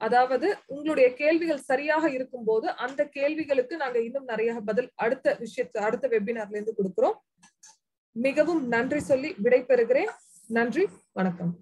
அதாவது உங்களுடைய கேள்விகள் சரியாக இருக்கும் போது அந்த கேள்விகளுக்கு நாங்க இன்னும் நிறைய பதில் அடுத்த விஷயத்து அடுத்த வெபினார்ல இருந்து கொடுக்கிறோம். மிகவும் நன்றி சொல்லி விடை பெறுகிறேன் நன்றி வணக்கம்.